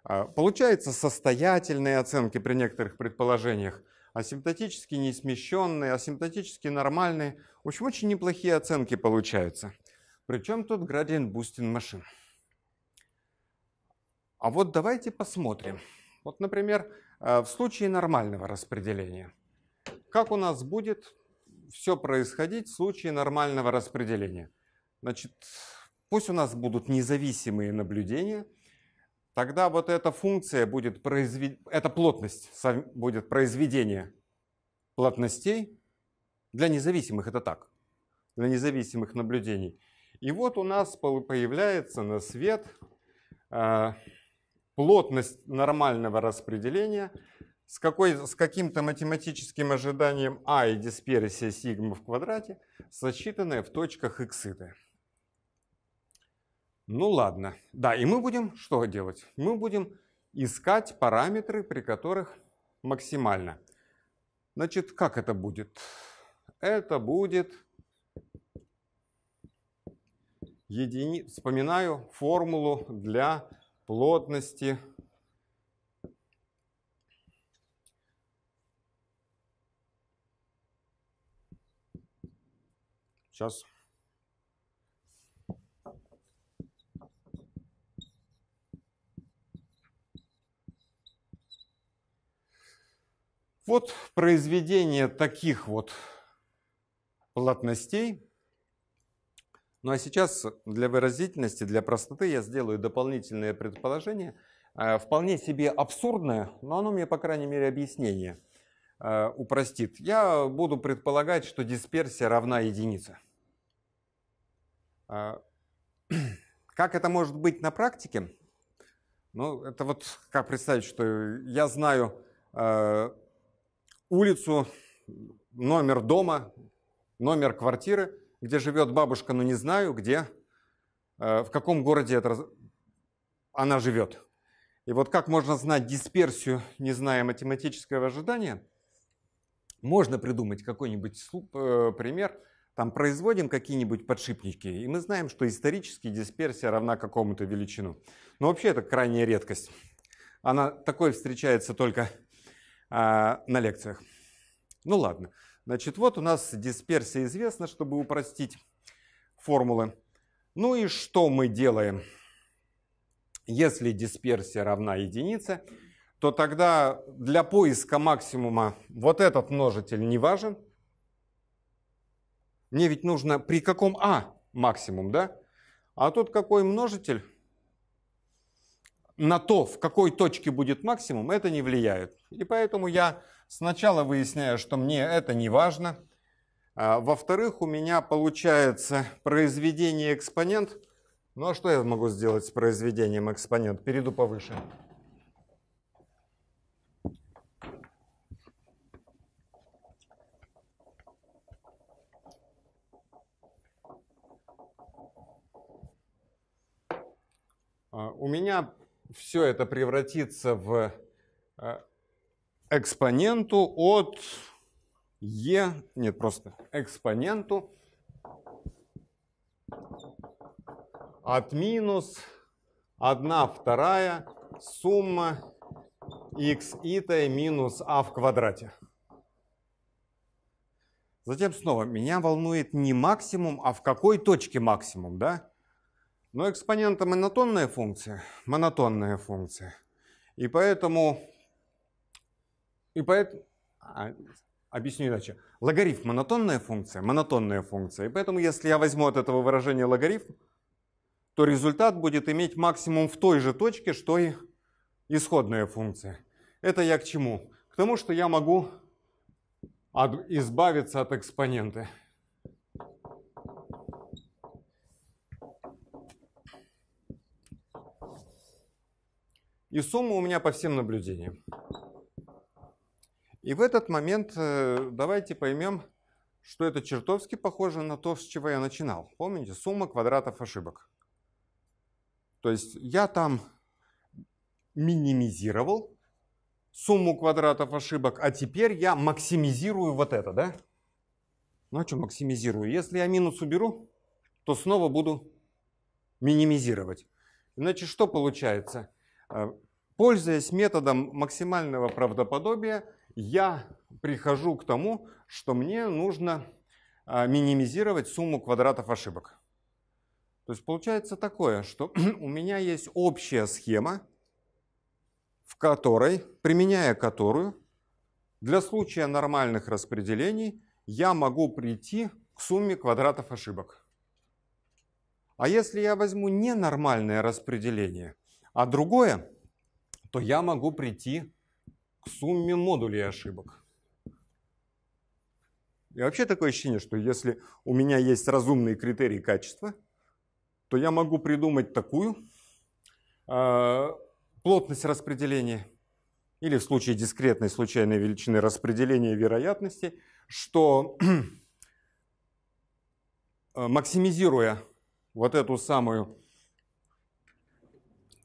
А, получается состоятельные оценки при некоторых предположениях, асимптотически несмещенные, асимптотически нормальные. В общем, очень неплохие оценки получаются. Причем тут gradient boosting машин. А вот давайте посмотрим. Вот, например, а, в случае нормального распределения. Как у нас будет все происходить в случае нормального распределения? Значит, пусть у нас будут независимые наблюдения – тогда вот эта функция будет произведение, эта плотность будет произведение плотностей для независимых, это так, для независимых наблюдений. И вот у нас появляется на свет э, плотность нормального распределения с, какой, с каким-то математическим ожиданием а и дисперсия сигма в квадрате, сосчитанная в точках x. Ну ладно. Да, и мы будем что делать? Мы будем искать параметры, при которых максимально. Значит, как это будет? Это будет едини... Вспоминаю формулу для плотности Сейчас. Вот произведение таких вот плотностей. Ну а сейчас для выразительности, для простоты я сделаю дополнительное предположение, э, вполне себе абсурдное, но оно мне, по крайней мере, объяснение. э, упростит? Я буду предполагать, что дисперсия равна единице. Э, (clears throat) как это может быть на практике? Ну, это вот как представить, что я знаю улицу, номер дома, номер квартиры, где живет бабушка, но не знаю, где, э, в каком городе это, она живет. И вот как можно знать дисперсию, не зная математического ожидания? Можно придумать какой-нибудь э, пример. Там производим какие-нибудь подшипники, и мы знаем, что исторически дисперсия равна какому-то величину. Но вообще это крайняя редкость. Она такой встречается только а, на лекциях. Ну ладно. Значит, вот у нас дисперсия известна, чтобы упростить формулы. Ну и что мы делаем? Если дисперсия равна единице, то тогда для поиска максимума вот этот множитель не важен. Мне ведь нужно при каком а максимум, да? А тут какой множитель? На то, в какой точке будет максимум, это не влияет. И поэтому я сначала выясняю, что мне это не важно. А, во-вторых, у меня получается произведение экспонент – ну а что я могу сделать с произведением экспонент? Перейду повыше. А, у меня все это превратится в э, экспоненту от e, нет, просто экспоненту от минус 1 вторая сумма x итой минус а в квадрате. Затем снова, меня волнует не максимум, а в какой точке максимум, да? Но экспонента монотонная функция, монотонная функция. И поэтому, и поэтому, а, объясню иначе. Логарифм монотонная функция, монотонная функция. И поэтому, если я возьму от этого выражения логарифм, то результат будет иметь максимум в той же точке, что и исходная функция. Это я к чему? К тому, что я могу избавиться от экспонента. И сумма у меня по всем наблюдениям. И в этот момент э, давайте поймем, что это чертовски похоже на то, с чего я начинал. Помните, сумма квадратов ошибок. То есть я там минимизировал сумму квадратов ошибок, а теперь я максимизирую вот это, да? Ну а что максимизирую? Если я минус уберу, то снова буду минимизировать. Значит, что получается? Э, пользуясь методом максимального правдоподобия, я прихожу к тому, что мне нужно э, минимизировать сумму квадратов ошибок. То есть получается такое, что (clears throat) у меня есть общая схема, в которой, применяя которую, для случая нормальных распределений я могу прийти к сумме квадратов ошибок. А если я возьму ненормальное распределение, а другое, то я могу прийти к сумме модулей ошибок. И вообще такое ощущение, что если у меня есть разумные критерии качества – то я могу придумать такую э, плотность распределения или в случае дискретной случайной величины распределения вероятности, что (clears throat) максимизируя вот эту самую,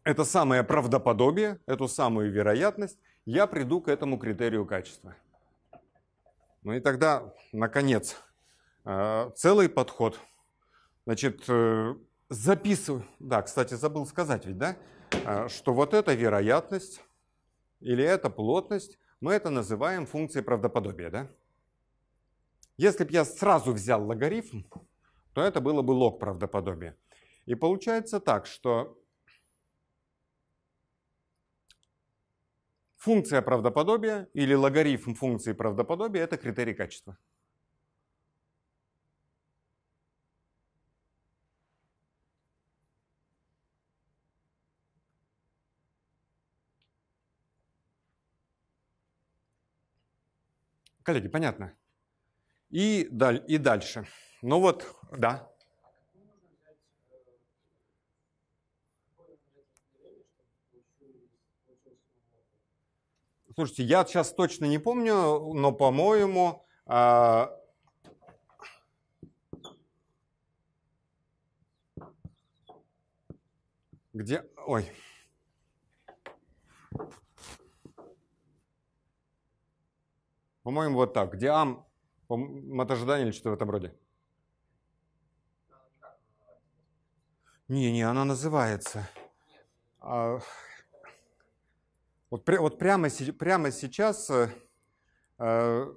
это самое правдоподобие, эту самую вероятность, я приду к этому критерию качества. Ну и тогда, наконец, э, целый подход. Значит, э, записываю. Да, кстати, забыл сказать ведь, да, а, что вот эта вероятность или эта плотность, мы это называем функцией правдоподобия, да? Если бы я сразу взял логарифм, то это было бы лог правдоподобия. И получается так, что функция правдоподобия или логарифм функции правдоподобия – это критерий качества. Коллеги, понятно? И, даль, и дальше. Ну вот, да. Слушайте, я сейчас точно не помню, но, по-моему, а, где... Ой. По-моему, вот так. Где ам, мотожидание или что-то в этом роде. Не, не, она называется. А, вот, вот прямо, прямо сейчас, э, э,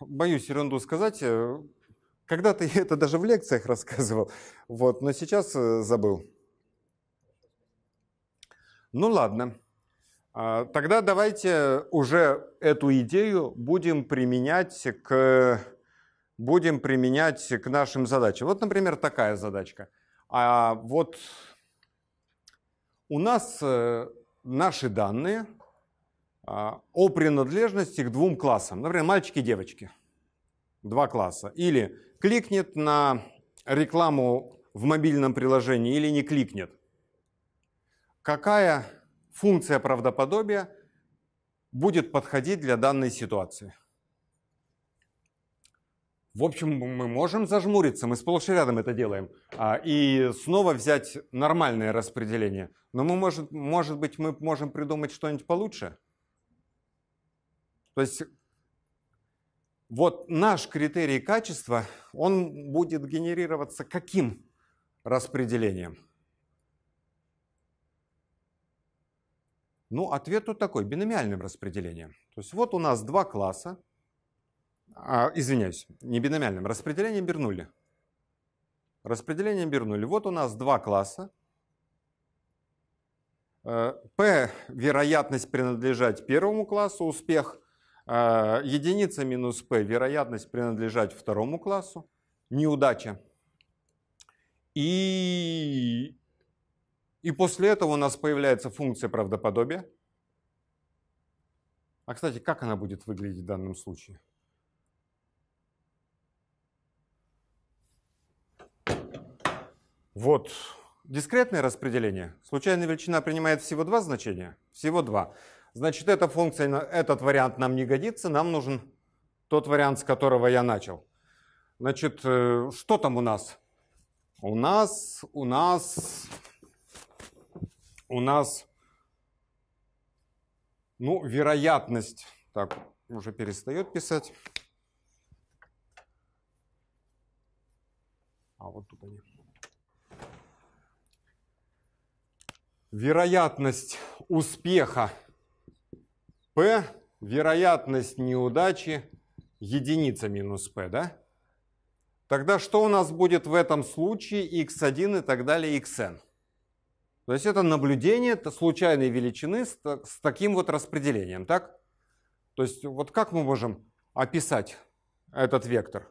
боюсь ерунду сказать, э, когда-то (laughs) я это даже в лекциях рассказывал, вот, но сейчас э, забыл. Ну ладно, а, тогда давайте уже эту идею будем применять к, будем применять к нашим задачам. Вот, например, такая задачка. А вот у нас наши данные а, о принадлежности к двум классам. Например, мальчики и девочки. Два класса. Или кликнет на рекламу в мобильном приложении или не кликнет. Какая функция правдоподобия будет подходить для данной ситуации? В общем, мы можем зажмуриться, мы сплошь и рядом это делаем, а, и снова взять нормальное распределение. Но мы, может, может быть, мы можем придумать что-нибудь получше. То есть вот наш критерий качества, он будет генерироваться каким распределением? Ну, ответ тут такой, биномиальным распределением. То есть вот у нас два класса, а, извиняюсь, не биномиальным, распределением Бернулли. Распределением Бернулли. Вот у нас два класса. P э, – вероятность принадлежать первому классу, успех. Э, единица минус P – вероятность принадлежать второму классу, неудача. И, и после этого у нас появляется функция правдоподобия. А, кстати, как она будет выглядеть в данном случае? Вот дискретное распределение. Случайная величина принимает всего два значения. Всего два. Значит, эта функция, этот вариант нам не годится. Нам нужен тот вариант, с которого я начал. Значит, э, что там у нас? У нас, у нас, у нас, ну, вероятность. Так, уже перестает писать. А вот тут они. Вероятность успеха P, вероятность неудачи единица минус P, да? Тогда что у нас будет в этом случае x1 и так далее xn? То есть это наблюдение это случайной величины с, таким вот распределением, так? То есть вот как мы можем описать этот вектор?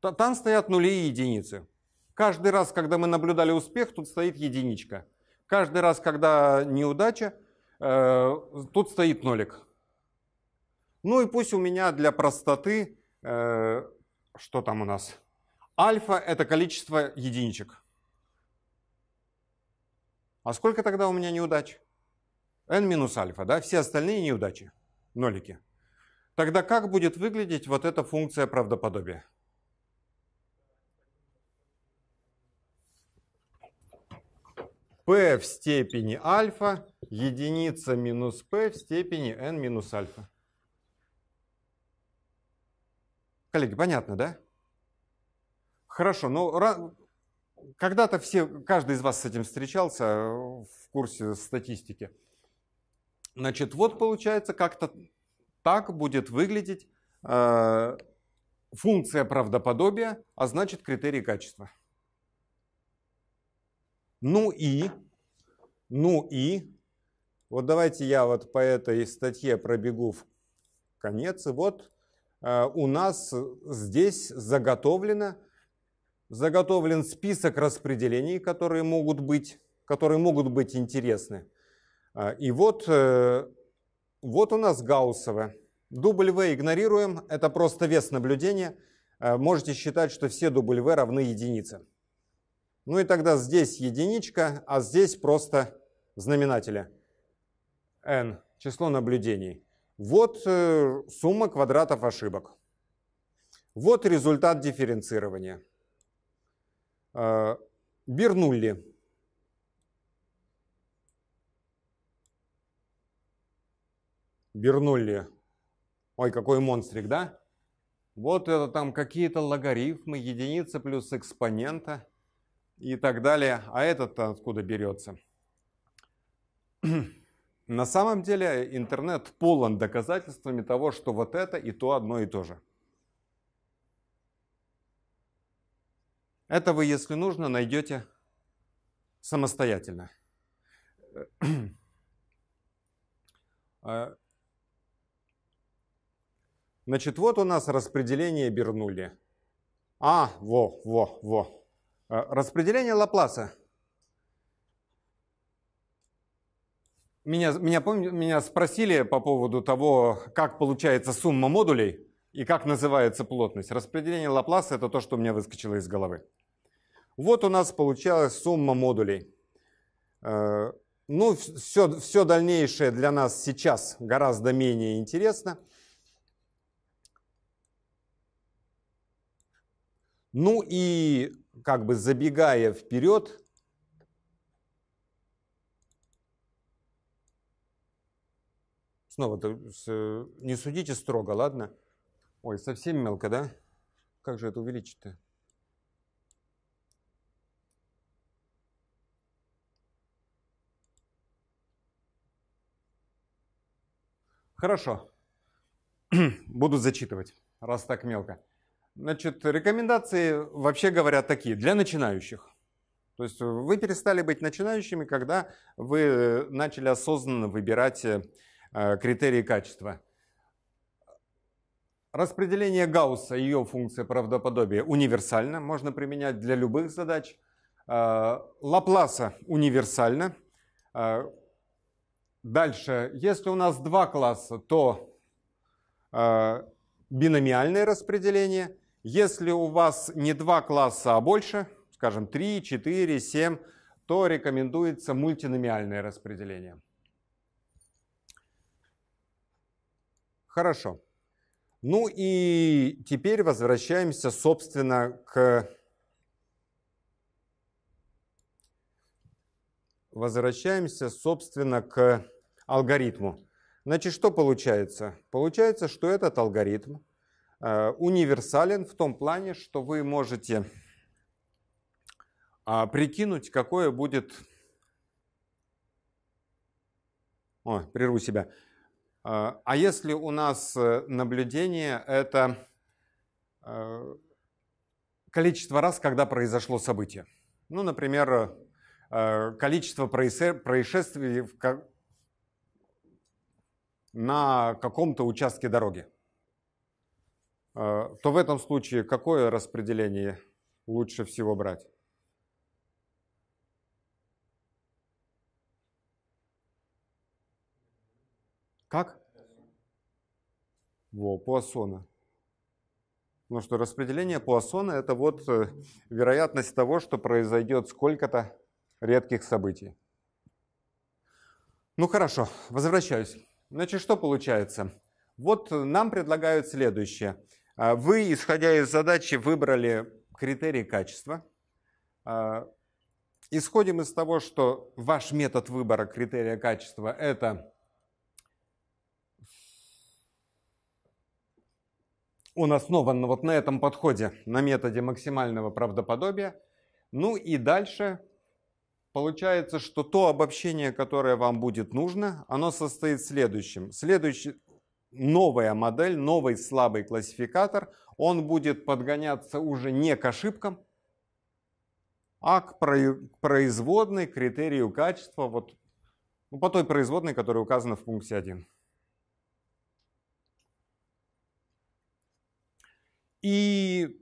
Там стоят нули и единицы. Каждый раз, когда мы наблюдали успех, тут стоит единичка. Каждый раз, когда неудача, э, тут стоит нолик. Ну и пусть у меня для простоты, э, что там у нас? Альфа это количество единичек. А сколько тогда у меня неудач? n минус альфа, да? Все остальные неудачи, нолики. Тогда как будет выглядеть вот эта функция правдоподобия? P в степени альфа единица минус p в степени n минус альфа. Коллеги, понятно, да? Хорошо, но когда-то все, каждый из вас с этим встречался в курсе статистики. Значит, вот получается как-то так будет выглядеть э, функция правдоподобия, а значит критерий качества. Ну и, ну и, вот давайте я вот по этой статье пробегу в конец. И вот э, у нас здесь заготовлено, заготовлен список распределений, которые могут быть, которые могут быть интересны. Э, и вот, э, вот у нас Гауссово. W игнорируем, это просто вес наблюдения. Э, можете считать, что все W равны единице. Ну и тогда здесь единичка, а здесь просто знаменатели n, число наблюдений. Вот э, сумма квадратов ошибок. Вот результат дифференцирования. Э, Бернулли. Бернулли. Ой, какой монстрик, да? Вот это там какие-то логарифмы, единица плюс экспонента и так далее. А этот откуда берется? (clears throat) На самом деле интернет полон доказательствами того, что вот это и то одно и то же. Это вы, если нужно, найдете самостоятельно. (clears throat) А, значит, вот у нас распределение Бернулли. А, во, во, во. А, распределение Лапласа. Меня, меня, меня спросили по поводу того, как получается сумма модулей и как называется плотность. Распределение Лапласа – это то, что у меня выскочило из головы. Вот у нас получалась сумма модулей. Э, ну, все, все дальнейшее для нас сейчас гораздо менее интересно. Ну и как бы забегая вперед, снова не судите строго, ладно? Ой, совсем мелко, да? Как же это увеличить-то? Хорошо. (clears throat) Буду зачитывать, раз так мелко. Значит, рекомендации вообще говорят такие, для начинающих. То есть вы перестали быть начинающими, когда вы начали осознанно выбирать э, критерии качества. Распределение Гаусса, ее функция правдоподобия универсальна, можно применять для любых задач. Э, Лапласа универсально. Э, Дальше, если у нас два класса, то э, биномиальное распределение. Если у вас не два класса, а больше, скажем 3, 4, 7, то рекомендуется мультиномиальное распределение. Хорошо. Ну и теперь возвращаемся, собственно, к возвращаемся, собственно, к алгоритму. Значит, что получается? Получается, что этот алгоритм универсален в том плане, что вы можете э, прикинуть, какое будет... О, прерву себя. Э, а если у нас э, наблюдение – это э, количество раз, когда произошло событие. Ну, например, Э, количество происшествий на каком-то участке дороги, э, то в этом случае какое распределение лучше всего брать? Как? Во, Пуассона. Ну что, распределение Пуассона – это вот э, вероятность того, что произойдет сколько-то редких событий. Ну хорошо, возвращаюсь. Значит, что получается? Вот нам предлагают следующее. А, вы, исходя из задачи, выбрали критерий качества. А, исходим из того, что ваш метод выбора критерия качества – это он основан вот на этом подходе, на методе максимального правдоподобия. Ну и дальше Получается, что то обобщение, которое вам будет нужно, оно состоит в следующем. Следующий, новая модель, новый слабый классификатор, он будет подгоняться уже не к ошибкам, а к производной критерию качества, вот, ну, по той производной, которая указана в пункте 1. И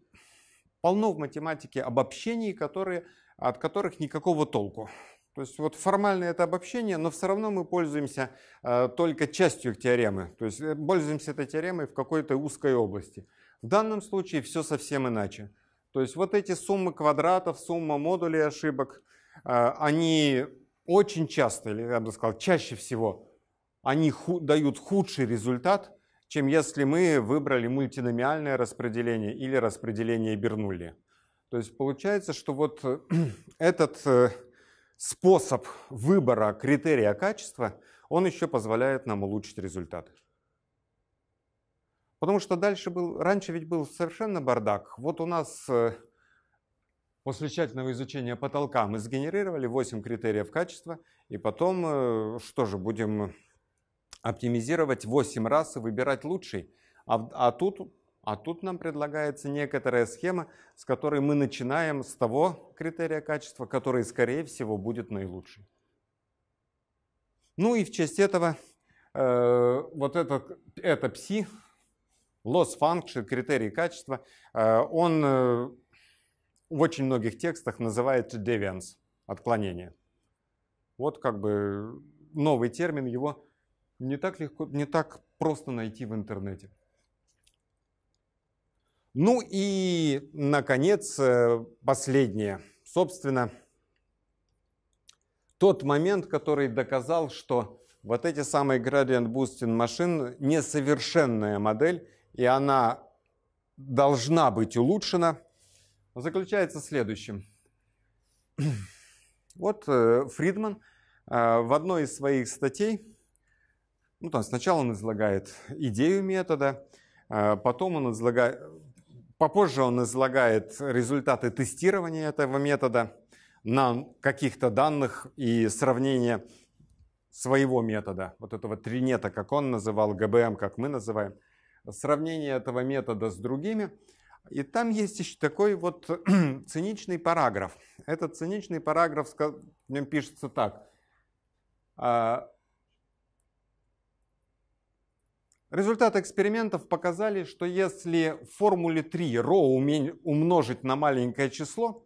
полно в математике обобщений, которые от которых никакого толку. То есть вот формально это обобщение, но все равно мы пользуемся э, только частью теоремы. То есть э, пользуемся этой теоремой в какой-то узкой области. В данном случае все совсем иначе. То есть вот эти суммы квадратов, сумма модулей ошибок, э, они очень часто, или я бы сказал, чаще всего, они ху дают худший результат, чем если мы выбрали мультиномиальное распределение или распределение Бернулли. То есть получается, что вот (clears throat) этот э, способ выбора критерия качества, он еще позволяет нам улучшить результаты. Потому что дальше был, раньше ведь был совершенно бардак. Вот у нас э, после тщательного изучения потолка мы сгенерировали 8 критериев качества, и потом э, что же, будем оптимизировать 8 раз и выбирать лучший. А, а, тут, а тут нам предлагается некоторая схема, с которой мы начинаем с того критерия качества, который, скорее всего, будет наилучший. Ну и в честь этого э, вот это, это пси, loss function, критерий качества, э, он э, в очень многих текстах называется deviance, отклонение. Вот как бы новый термин, его не так легко, не так просто найти в интернете. Ну и, наконец, э, последнее. Собственно, тот момент, который доказал, что вот эти самые gradient boosting машин несовершенная модель, и она должна быть улучшена, заключается в следующем. (clears throat) Вот э, Фридман э, в одной из своих статей, ну, там, сначала он излагает идею метода, потом он излагает, попозже он излагает результаты тестирования этого метода на каких-то данных и сравнение своего метода, вот этого тринета, как он называл, ГБМ, как мы называем – сравнение этого метода с другими. И там есть еще такой вот (clears throat) циничный параграф. Этот циничный параграф, в нем пишется так. А, результаты экспериментов показали, что если в формуле 3 ρ умножить на маленькое число,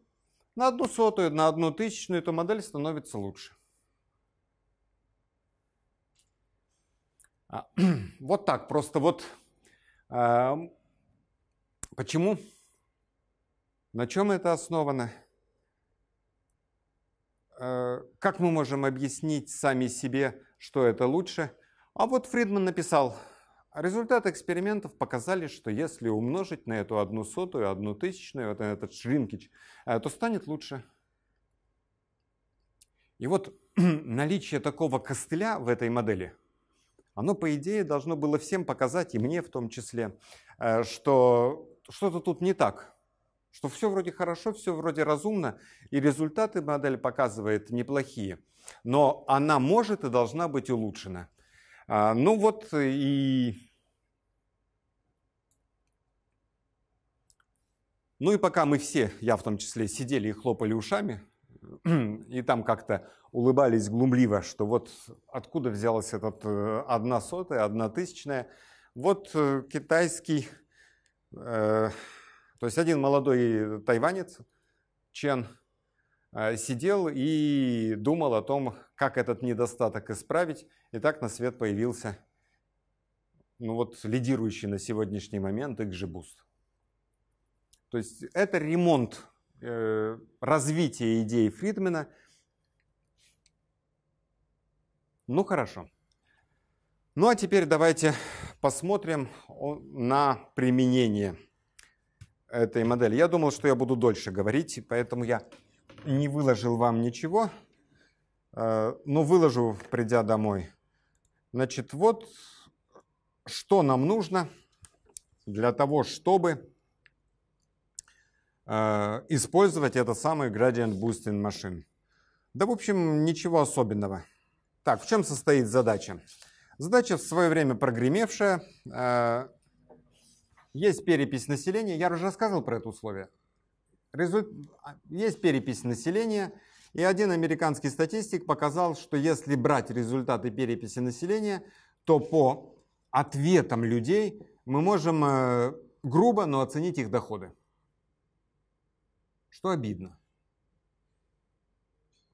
на одну сотую, на одну тысячную, то модель становится лучше. А, (clears throat) вот так, просто вот Почему? На чем это основано? Э, как мы можем объяснить сами себе, что это лучше? А вот Фридман написал, результаты экспериментов показали, что если умножить на эту одну сотую, одну тысячную, вот этот шринкич, э, то станет лучше. И вот (clears throat) наличие такого костыля в этой модели – оно, по идее, должно было всем показать, и мне в том числе, э, что что-то тут не так. Что все вроде хорошо, все вроде разумно, и результаты модель показывает неплохие. Но она может и должна быть улучшена. А, ну вот и... Ну и пока мы все, я в том числе, сидели и хлопали ушами, (clears throat) и там как-то улыбались глумливо, что вот откуда взялась этот э, одна сотая, одна тысячная. Вот э, китайский, э, то есть один молодой тайванец, Чен, э, сидел и думал о том, как этот недостаток исправить. И так на свет появился ну вот, лидирующий на сегодняшний момент XGBoost. То есть это ремонт Э, развитие идей Фридмена. Ну хорошо. Ну а теперь давайте посмотрим на применение этой модели. Я думал, что я буду дольше говорить, поэтому я не выложил вам ничего, э, но выложу, придя домой. Значит, вот что нам нужно для того, чтобы Э, использовать это самый Gradient Boosting Machine. Да, в общем, ничего особенного. Так, в чем состоит задача? Задача в свое время прогремевшая. Э, есть перепись населения. Я уже рассказывал про это условие. Результ... Есть перепись населения. И один американский статистик показал, что если брать результаты переписи населения, то по ответам людей мы можем э, грубо, но оценить их доходы что обидно.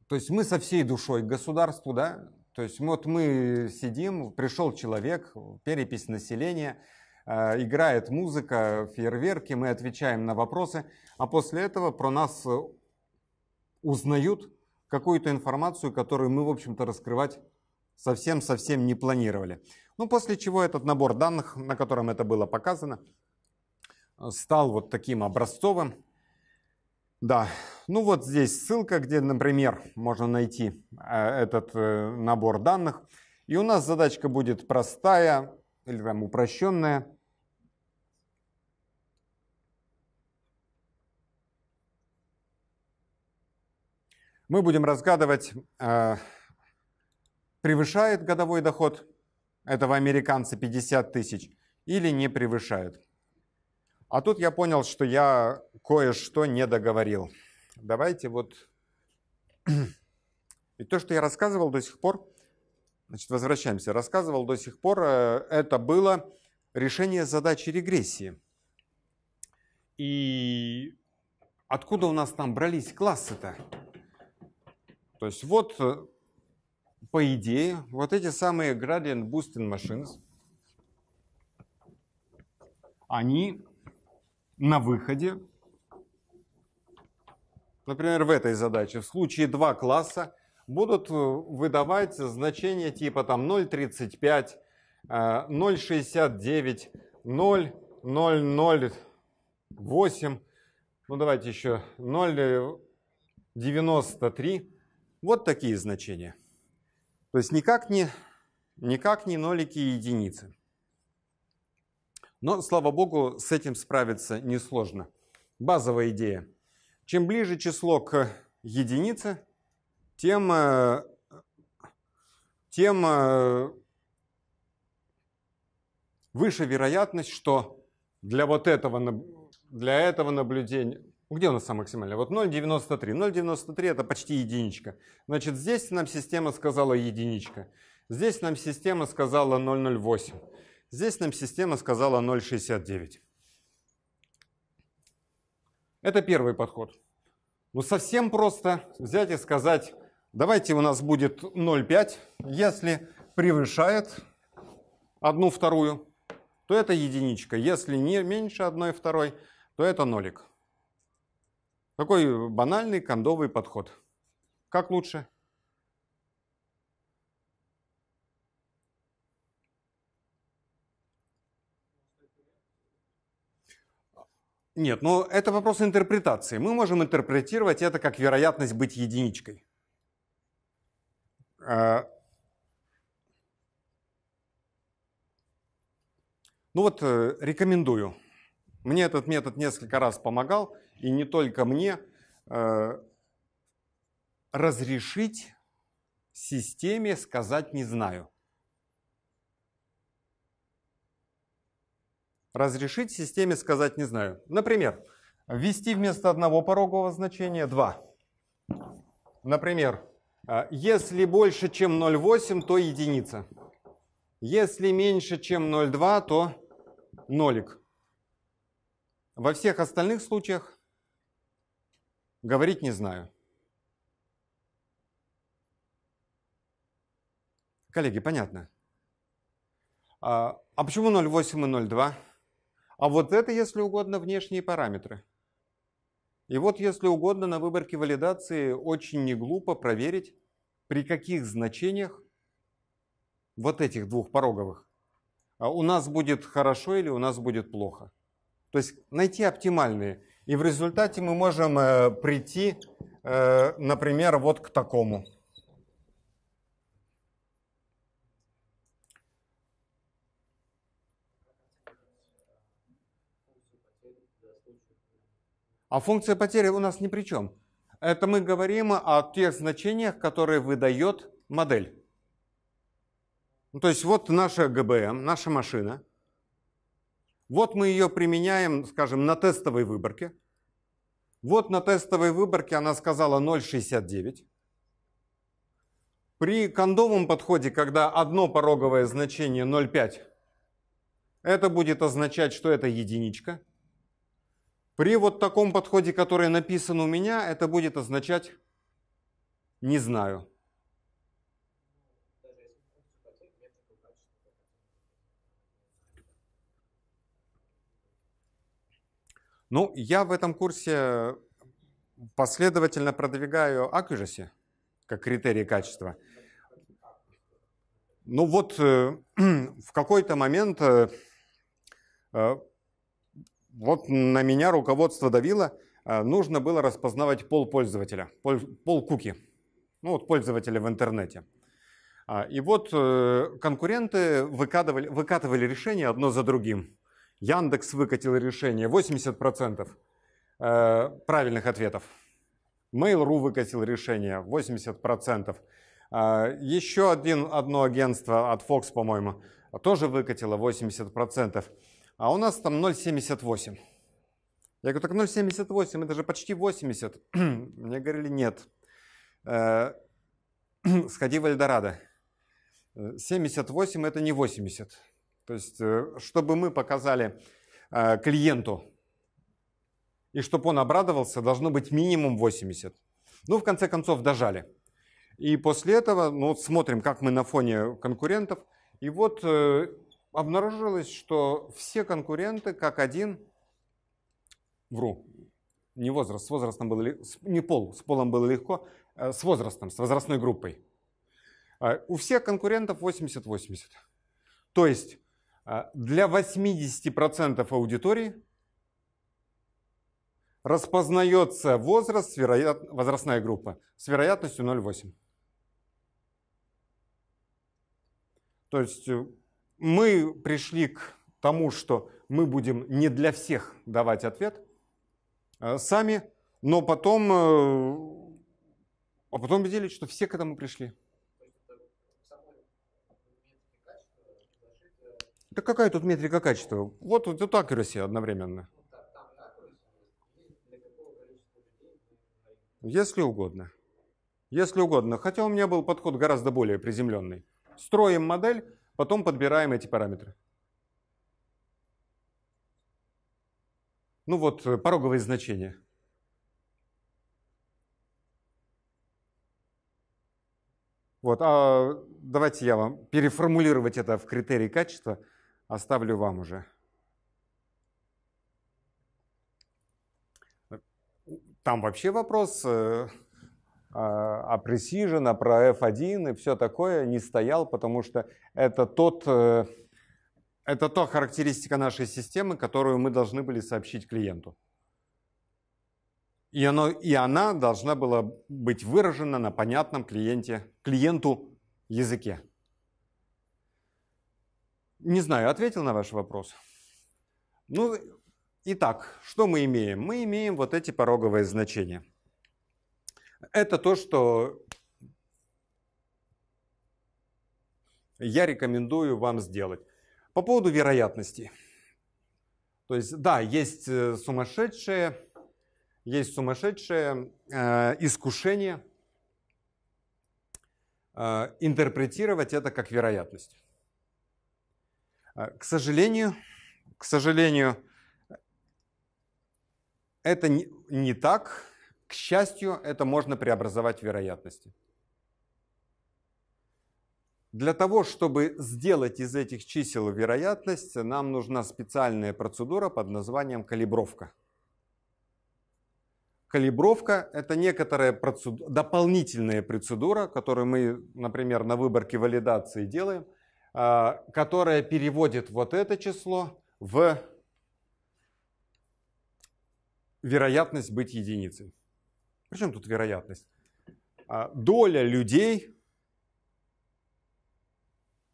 То есть мы со всей душой к государству, да? То есть вот мы сидим, пришел человек, перепись населения, э, играет музыка, фейерверки, мы отвечаем на вопросы, а после этого про нас э, узнают какую-то информацию, которую мы, в общем-то, раскрывать совсем-совсем не планировали. Ну, после чего этот набор данных, на котором это было показано, стал вот таким образцовым. Да, ну вот здесь ссылка, где, например, можно найти э, этот э, набор данных. И у нас задачка будет простая или там упрощенная. Мы будем разгадывать, э, превышает годовой доход этого американца 50 тысяч или не превышает. А тут я понял, что я кое-что не договорил. Давайте вот... (clears throat) И то, что я рассказывал до сих пор, значит, возвращаемся, рассказывал до сих пор, э, это было решение задачи регрессии. И откуда у нас там брались классы-то? То есть вот, э, по идее, вот эти самые gradient boosting machines, они на выходе, например, в этой задаче, в случае два класса, будут э, выдавать значения типа там 0,35, 0,69, 0,008, ну давайте еще 0,93. Вот такие значения. То есть никак не, никак не нолики и единицы. Но, слава богу, с этим справиться несложно. Базовая идея. Чем ближе число к единице, тем, э, тем э, выше вероятность, что для вот этого, для этого наблюдения... Где у нас самое максимальное? Вот 0,93. 0,93 это почти единичка. Значит, здесь нам система сказала единичка. Здесь нам система сказала 0,08. Здесь нам система сказала 0,69. Это первый подход. Ну, совсем просто взять и сказать, давайте у нас будет 0,5. Если превышает одну вторую, то это единичка. Если не меньше одной второй, то это нолик. Такой банальный кондовый подход. Как лучше? Нет, но это вопрос интерпретации. Мы можем интерпретировать это как вероятность быть единичкой. А, ну вот, э, рекомендую. Мне этот метод несколько раз помогал, и не только мне, э, разрешить системе сказать «не знаю». Разрешить системе сказать не знаю. Например, ввести вместо одного порогового значения 2. Например, э, если больше, чем 0,8, то единица. Если меньше, чем 0,2, то нолик. Во всех остальных случаях говорить не знаю. Коллеги, понятно? А, а почему 0,8 и 0,2? А вот это, если угодно, внешние параметры. И вот, если угодно, на выборке валидации очень не глупо проверить, при каких значениях вот этих двух пороговых а у нас будет хорошо или у нас будет плохо. То есть найти оптимальные. И в результате мы можем э, прийти, э, например, вот к такому. А функция потери у нас ни при чем. Это мы говорим о тех значениях, которые выдает модель. Ну, то есть вот наша ГБМ, наша машина. Вот мы ее применяем, скажем, на тестовой выборке. Вот на тестовой выборке она сказала 0,69. При кондовом подходе, когда одно пороговое значение 0,5, это будет означать, что это единичка. При вот таком подходе, который написан у меня, это будет означать Не знаю. Ну, я в этом курсе последовательно продвигаю accuracy как критерий качества. Ну вот э, (clears throat) в какой-то момент э, э, вот на меня руководство давило, нужно было распознавать пол пользователя, пол, пол куки, ну вот пользователя в интернете. А, и вот конкуренты выкатывали, выкатывали решения одно за другим. Яндекс выкатил решение 80% э, правильных ответов. Mail.ru выкатил решение 80%. А, еще один, одно агентство от Fox, по-моему, тоже выкатило 80%. А у нас там 0,78. Я говорю, так 0,78, это же почти 80. (clears throat) Мне говорили, нет. Э, (clears throat) сходи в Эльдорадо. 78 это не 80. То есть, э, чтобы мы показали э, клиенту, и чтобы он обрадовался, должно быть минимум 80. Ну, в конце концов, дожали. И после этого, ну, вот смотрим, как мы на фоне конкурентов. И вот э, обнаружилось, что все конкуренты, как один, вру, не возраст, с возрастом было, не пол, с полом было легко, э, с возрастом, с возрастной группой. Э, у всех конкурентов 80-80. То есть для 80% аудитории распознается возраст, вероят... возрастная группа с вероятностью 0,8. То есть э, мы пришли к тому, что мы будем не для всех давать ответ а сами, но потом, э, а потом убедились, что все к этому пришли. Да какая тут метрика качества? Вот, вот, вот accuracy одновременно. Если угодно. Если угодно. Хотя у меня был подход гораздо более приземленный. Строим модель, потом подбираем эти параметры. Ну вот, э, пороговые значения. Вот, а давайте я вам переформулировать это в критерии качества – оставлю вам уже. Там вообще вопрос э, о Precision, про F1 и все такое не стоял, потому что это тот, э, это та характеристика нашей системы, которую мы должны были сообщить клиенту. И, оно, и она должна была быть выражена на понятном клиенте, клиенту языке. Не знаю, ответил на ваш вопрос. Ну, итак, что мы имеем? Мы имеем вот эти пороговые значения. Это то, что я рекомендую вам сделать. По поводу вероятности. То есть, да, есть э, сумасшедшее, есть сумасшедшее э, искушение э, интерпретировать это как вероятность. А, к сожалению, к сожалению, это не, не так. К счастью, это можно преобразовать в вероятности. Для того, чтобы сделать из этих чисел вероятность, нам нужна специальная процедура под названием калибровка. Калибровка – это некоторая процедура, дополнительная процедура, которую мы, например, на выборке валидации делаем, которая переводит вот это число в вероятность быть единицей. Причем тут вероятность? А, доля людей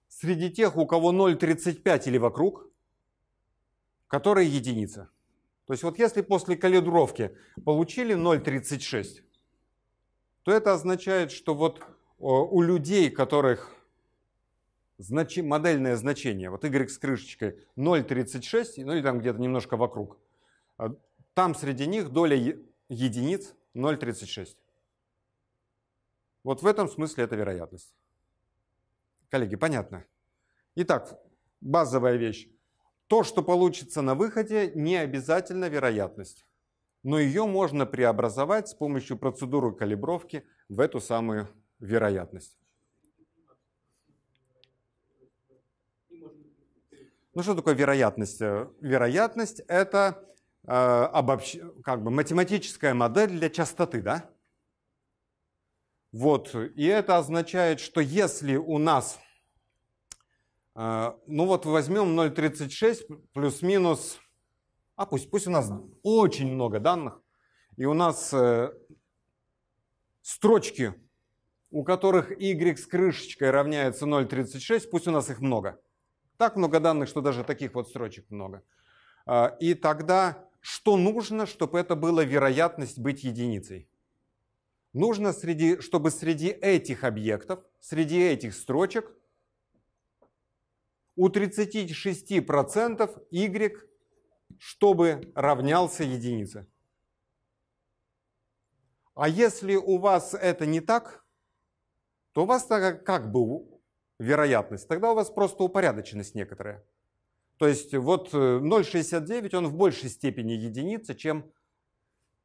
среди тех, у кого 0,35 или вокруг, которые единица. То есть вот если после калибровки получили 0,36, то это означает, что вот у людей, которых значи, модельное значение, вот y с крышечкой 0,36, ну или там где-то немножко вокруг, а там среди них доля единиц 0,36. Вот в этом смысле это вероятность. Коллеги, понятно? Итак, базовая вещь. То, что получится на выходе, не обязательно вероятность. Но ее можно преобразовать с помощью процедуры калибровки в эту самую вероятность. Ну что такое вероятность? Вероятность это э, обобщ... как бы математическая модель для частоты, да? Вот, и это означает, что если у нас, э, ну вот возьмем 0,36 плюс-минус, а пусть, пусть у нас очень много данных, и у нас э, строчки, у которых y с крышечкой равняется 0,36, пусть у нас их много. Так много данных, что даже таких вот строчек много. Э, и тогда что нужно, чтобы это была вероятность быть единицей? Нужно, среди, чтобы среди этих объектов, среди этих строчек у 36% y чтобы равнялся единице. А если у вас это не так, то у вас как бы вероятность, тогда у вас просто упорядоченность некоторая. То есть вот 0,69 э, он в большей степени единица, чем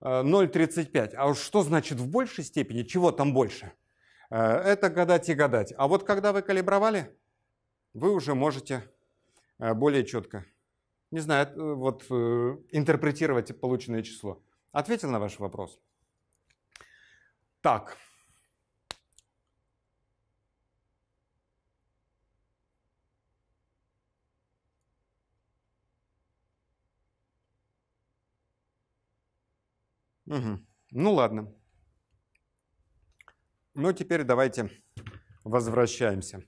0,35. Э, а уж что значит в большей степени? Чего там больше? Э, это гадать и гадать. А вот когда вы калибровали, вы уже можете более четко, не знаю, вот интерпретировать полученное число. Ответил на ваш вопрос? Так. Угу. Ну ладно. Ну теперь давайте возвращаемся.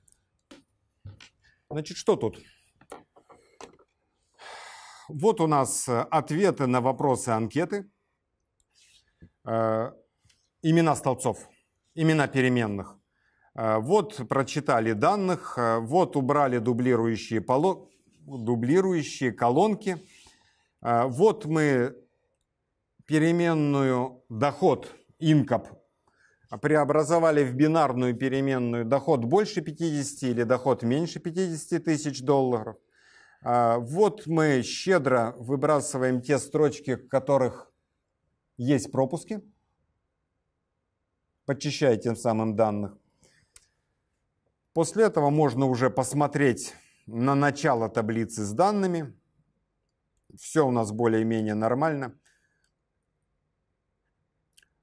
Значит, что тут? Вот у нас ответы на вопросы анкеты. Э, имена столбцов, имена переменных. Э, вот прочитали данных, э, вот убрали дублирующие, поло... дублирующие колонки. Вот мы переменную доход, инкап, преобразовали в бинарную переменную доход больше 50 или доход меньше 50 тысяч долларов. А, вот мы щедро выбрасываем те строчки, в которых есть пропуски, подчищая тем самым данных. После этого можно уже посмотреть на начало таблицы с данными. Все у нас более-менее нормально.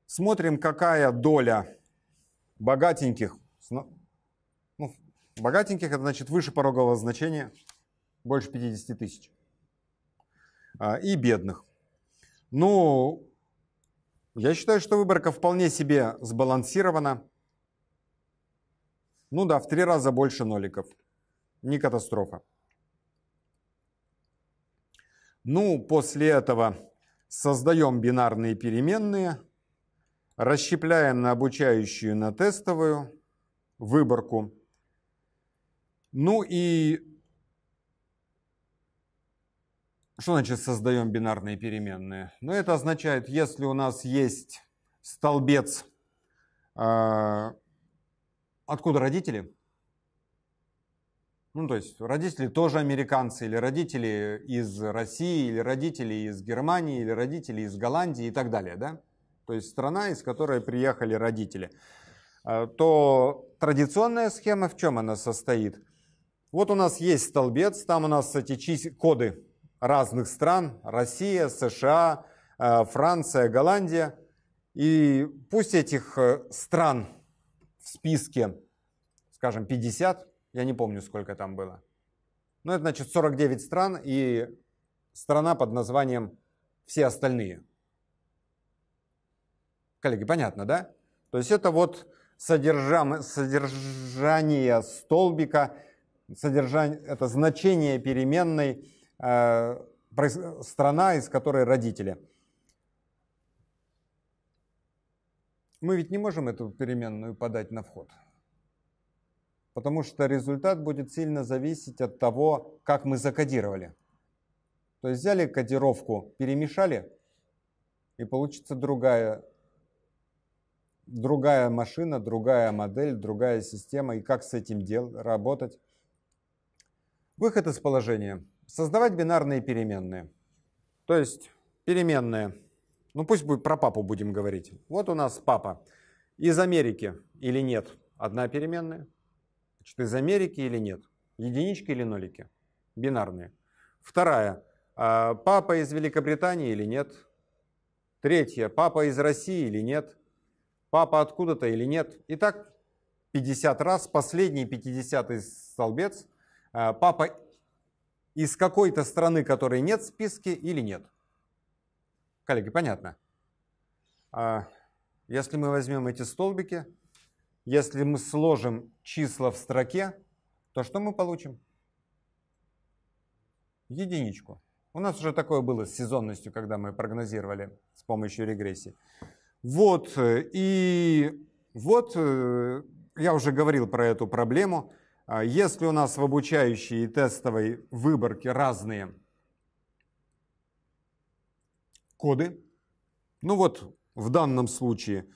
Смотрим, какая доля богатеньких, ну, богатеньких это значит выше порогового значения, больше 50 тысяч, а, и бедных. Ну, я считаю, что выборка вполне себе сбалансирована. Ну да, в три раза больше ноликов. Не катастрофа. Ну, после этого создаем бинарные переменные – расщепляем на обучающую, на тестовую выборку. Ну и что значит создаем бинарные переменные? Ну это означает, если у нас есть столбец, э, откуда родители? Ну, то есть родители тоже американцы, или родители из России, или родители из Германии, или родители из Голландии и так далее, да? То есть страна, из которой приехали родители, а, то традиционная схема в чем она состоит? Вот у нас есть столбец, там у нас эти коды разных стран, Россия, США, а, Франция, Голландия. И пусть этих э, стран в списке, скажем, 50, я не помню, сколько там было. Но это значит 49 стран и страна под названием «Все остальные». Коллеги, понятно, да? То есть это вот содержание, содержание столбика, содержание, это значение переменной э, страна, из которой родители. Мы ведь не можем эту переменную подать на вход. Потому что результат будет сильно зависеть от того, как мы закодировали. То есть взяли кодировку, перемешали, и получится другая другая машина, другая модель, другая система и как с этим дел, работать. Выход из положения. Создавать бинарные переменные. То есть переменные. Ну пусть будет про папу будем говорить. Вот у нас папа. Из Америки или нет? Одна переменная. Значит, из Америки или нет? Единички или нолики? Бинарные. Вторая. А, папа из Великобритании или нет? Третья. Папа из России или нет? Папа откуда-то или нет? Итак, 50 раз. Последний 50 столбец. А, папа из какой-то страны, которой нет в списке или нет? Коллеги, понятно? А, если мы возьмем эти столбики, если мы сложим числа в строке, то что мы получим? Единичку. У нас уже такое было с сезонностью, когда мы прогнозировали с помощью регрессии. Вот, э, и вот э, я уже говорил про эту проблему. А если у нас в обучающей и тестовой выборке разные коды, ну вот в данном случае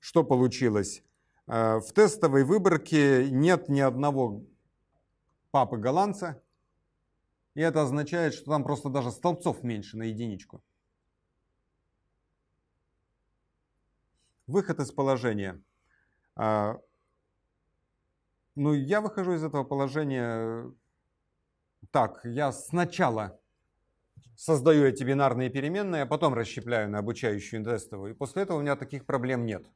что получилось? Э, в тестовой выборке нет ни одного папы голландца, и это означает, что там просто даже столбцов меньше на единичку. Выход из положения. Э, ну, я выхожу из этого положения так. Я сначала создаю эти бинарные переменные, а потом расщепляю на обучающую и тестовую. И после этого у меня таких проблем нет.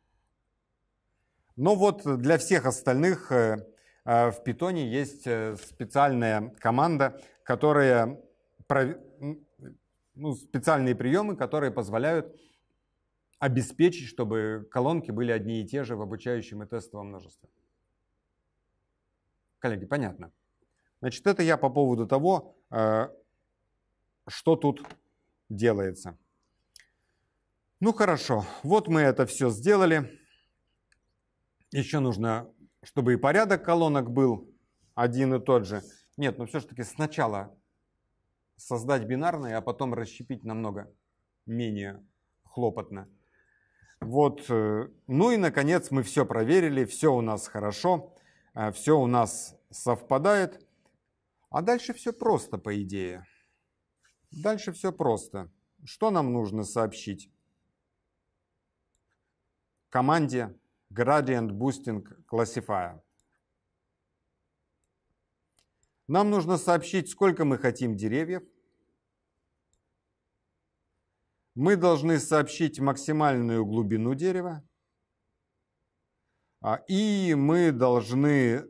Но вот для всех остальных э, э, в питоне есть э, специальная команда, которая ну, специальные приемы, которые позволяют обеспечить, чтобы колонки были одни и те же в обучающем и тестовом множестве. Коллеги, понятно? Значит, это я по поводу того, что тут делается. Ну хорошо, вот мы это все сделали. Еще нужно, чтобы и порядок колонок был один и тот же. Нет, но все-таки сначала создать бинарные, а потом расщепить намного менее хлопотно. Вот, э, ну и наконец мы все проверили, все у нас хорошо, э, все у нас совпадает. А дальше все просто, по идее. Дальше все просто. Что нам нужно сообщить? Команде Gradient Boosting Classifier. Нам нужно сообщить, сколько мы хотим деревьев. Мы должны сообщить максимальную глубину дерева. А, и мы должны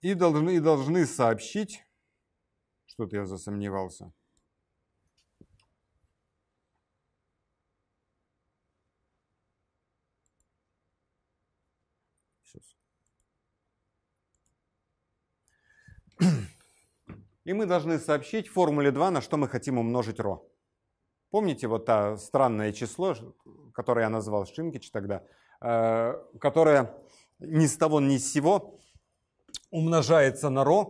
и должны, и должны сообщить что-то я засомневался. (clears throat) И мы должны сообщить в формуле 2, на что мы хотим умножить ρ. Помните вот та странное число, которое я назвал Шинкич тогда, э, которое ни с того ни с сего умножается на ρ,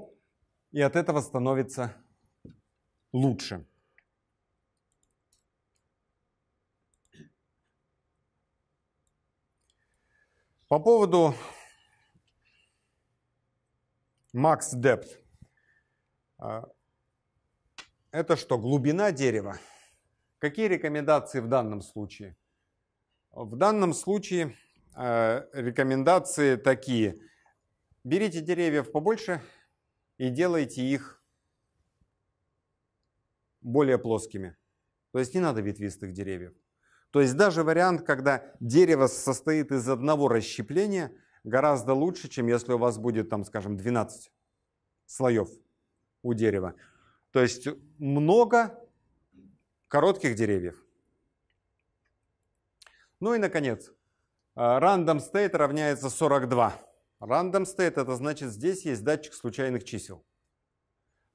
и от этого становится лучше. По поводу max depth. А, это что, глубина дерева? Какие рекомендации в данном случае? В данном случае а, рекомендации такие. Берите деревьев побольше, и делайте их более плоскими. То есть не надо ветвистых деревьев. То есть даже вариант, когда дерево состоит из одного расщепления, гораздо лучше, чем если у вас будет, там, скажем, 12 слоев у дерева. То есть много коротких деревьев. Ну и, наконец, random state равняется 42. Random state это значит здесь есть датчик случайных чисел.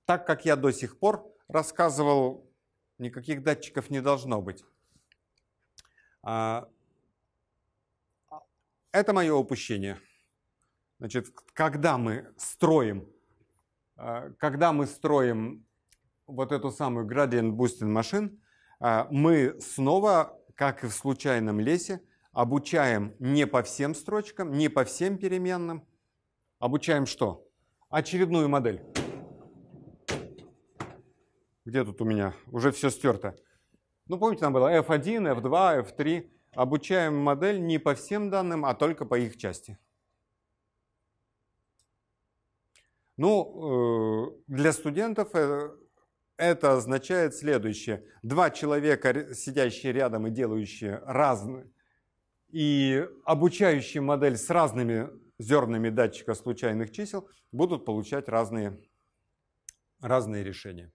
Так как я до сих пор рассказывал, никаких датчиков не должно быть. А, это мое упущение. Значит, когда мы строим, а, когда мы строим вот эту самую boosting машин, а, мы снова, как и в случайном лесе, обучаем не по всем строчкам, не по всем переменным. Обучаем что? Очередную модель. Где тут у меня? Уже все стерто. Ну, помните, там было F1, F2, F3. Обучаем модель не по всем данным, а только по их части. Ну, э, для студентов э, это означает следующее. Два человека, сидящие рядом и делающие разные, и обучающие модель с разными зернами датчика случайных чисел, будут получать разные, разные решения.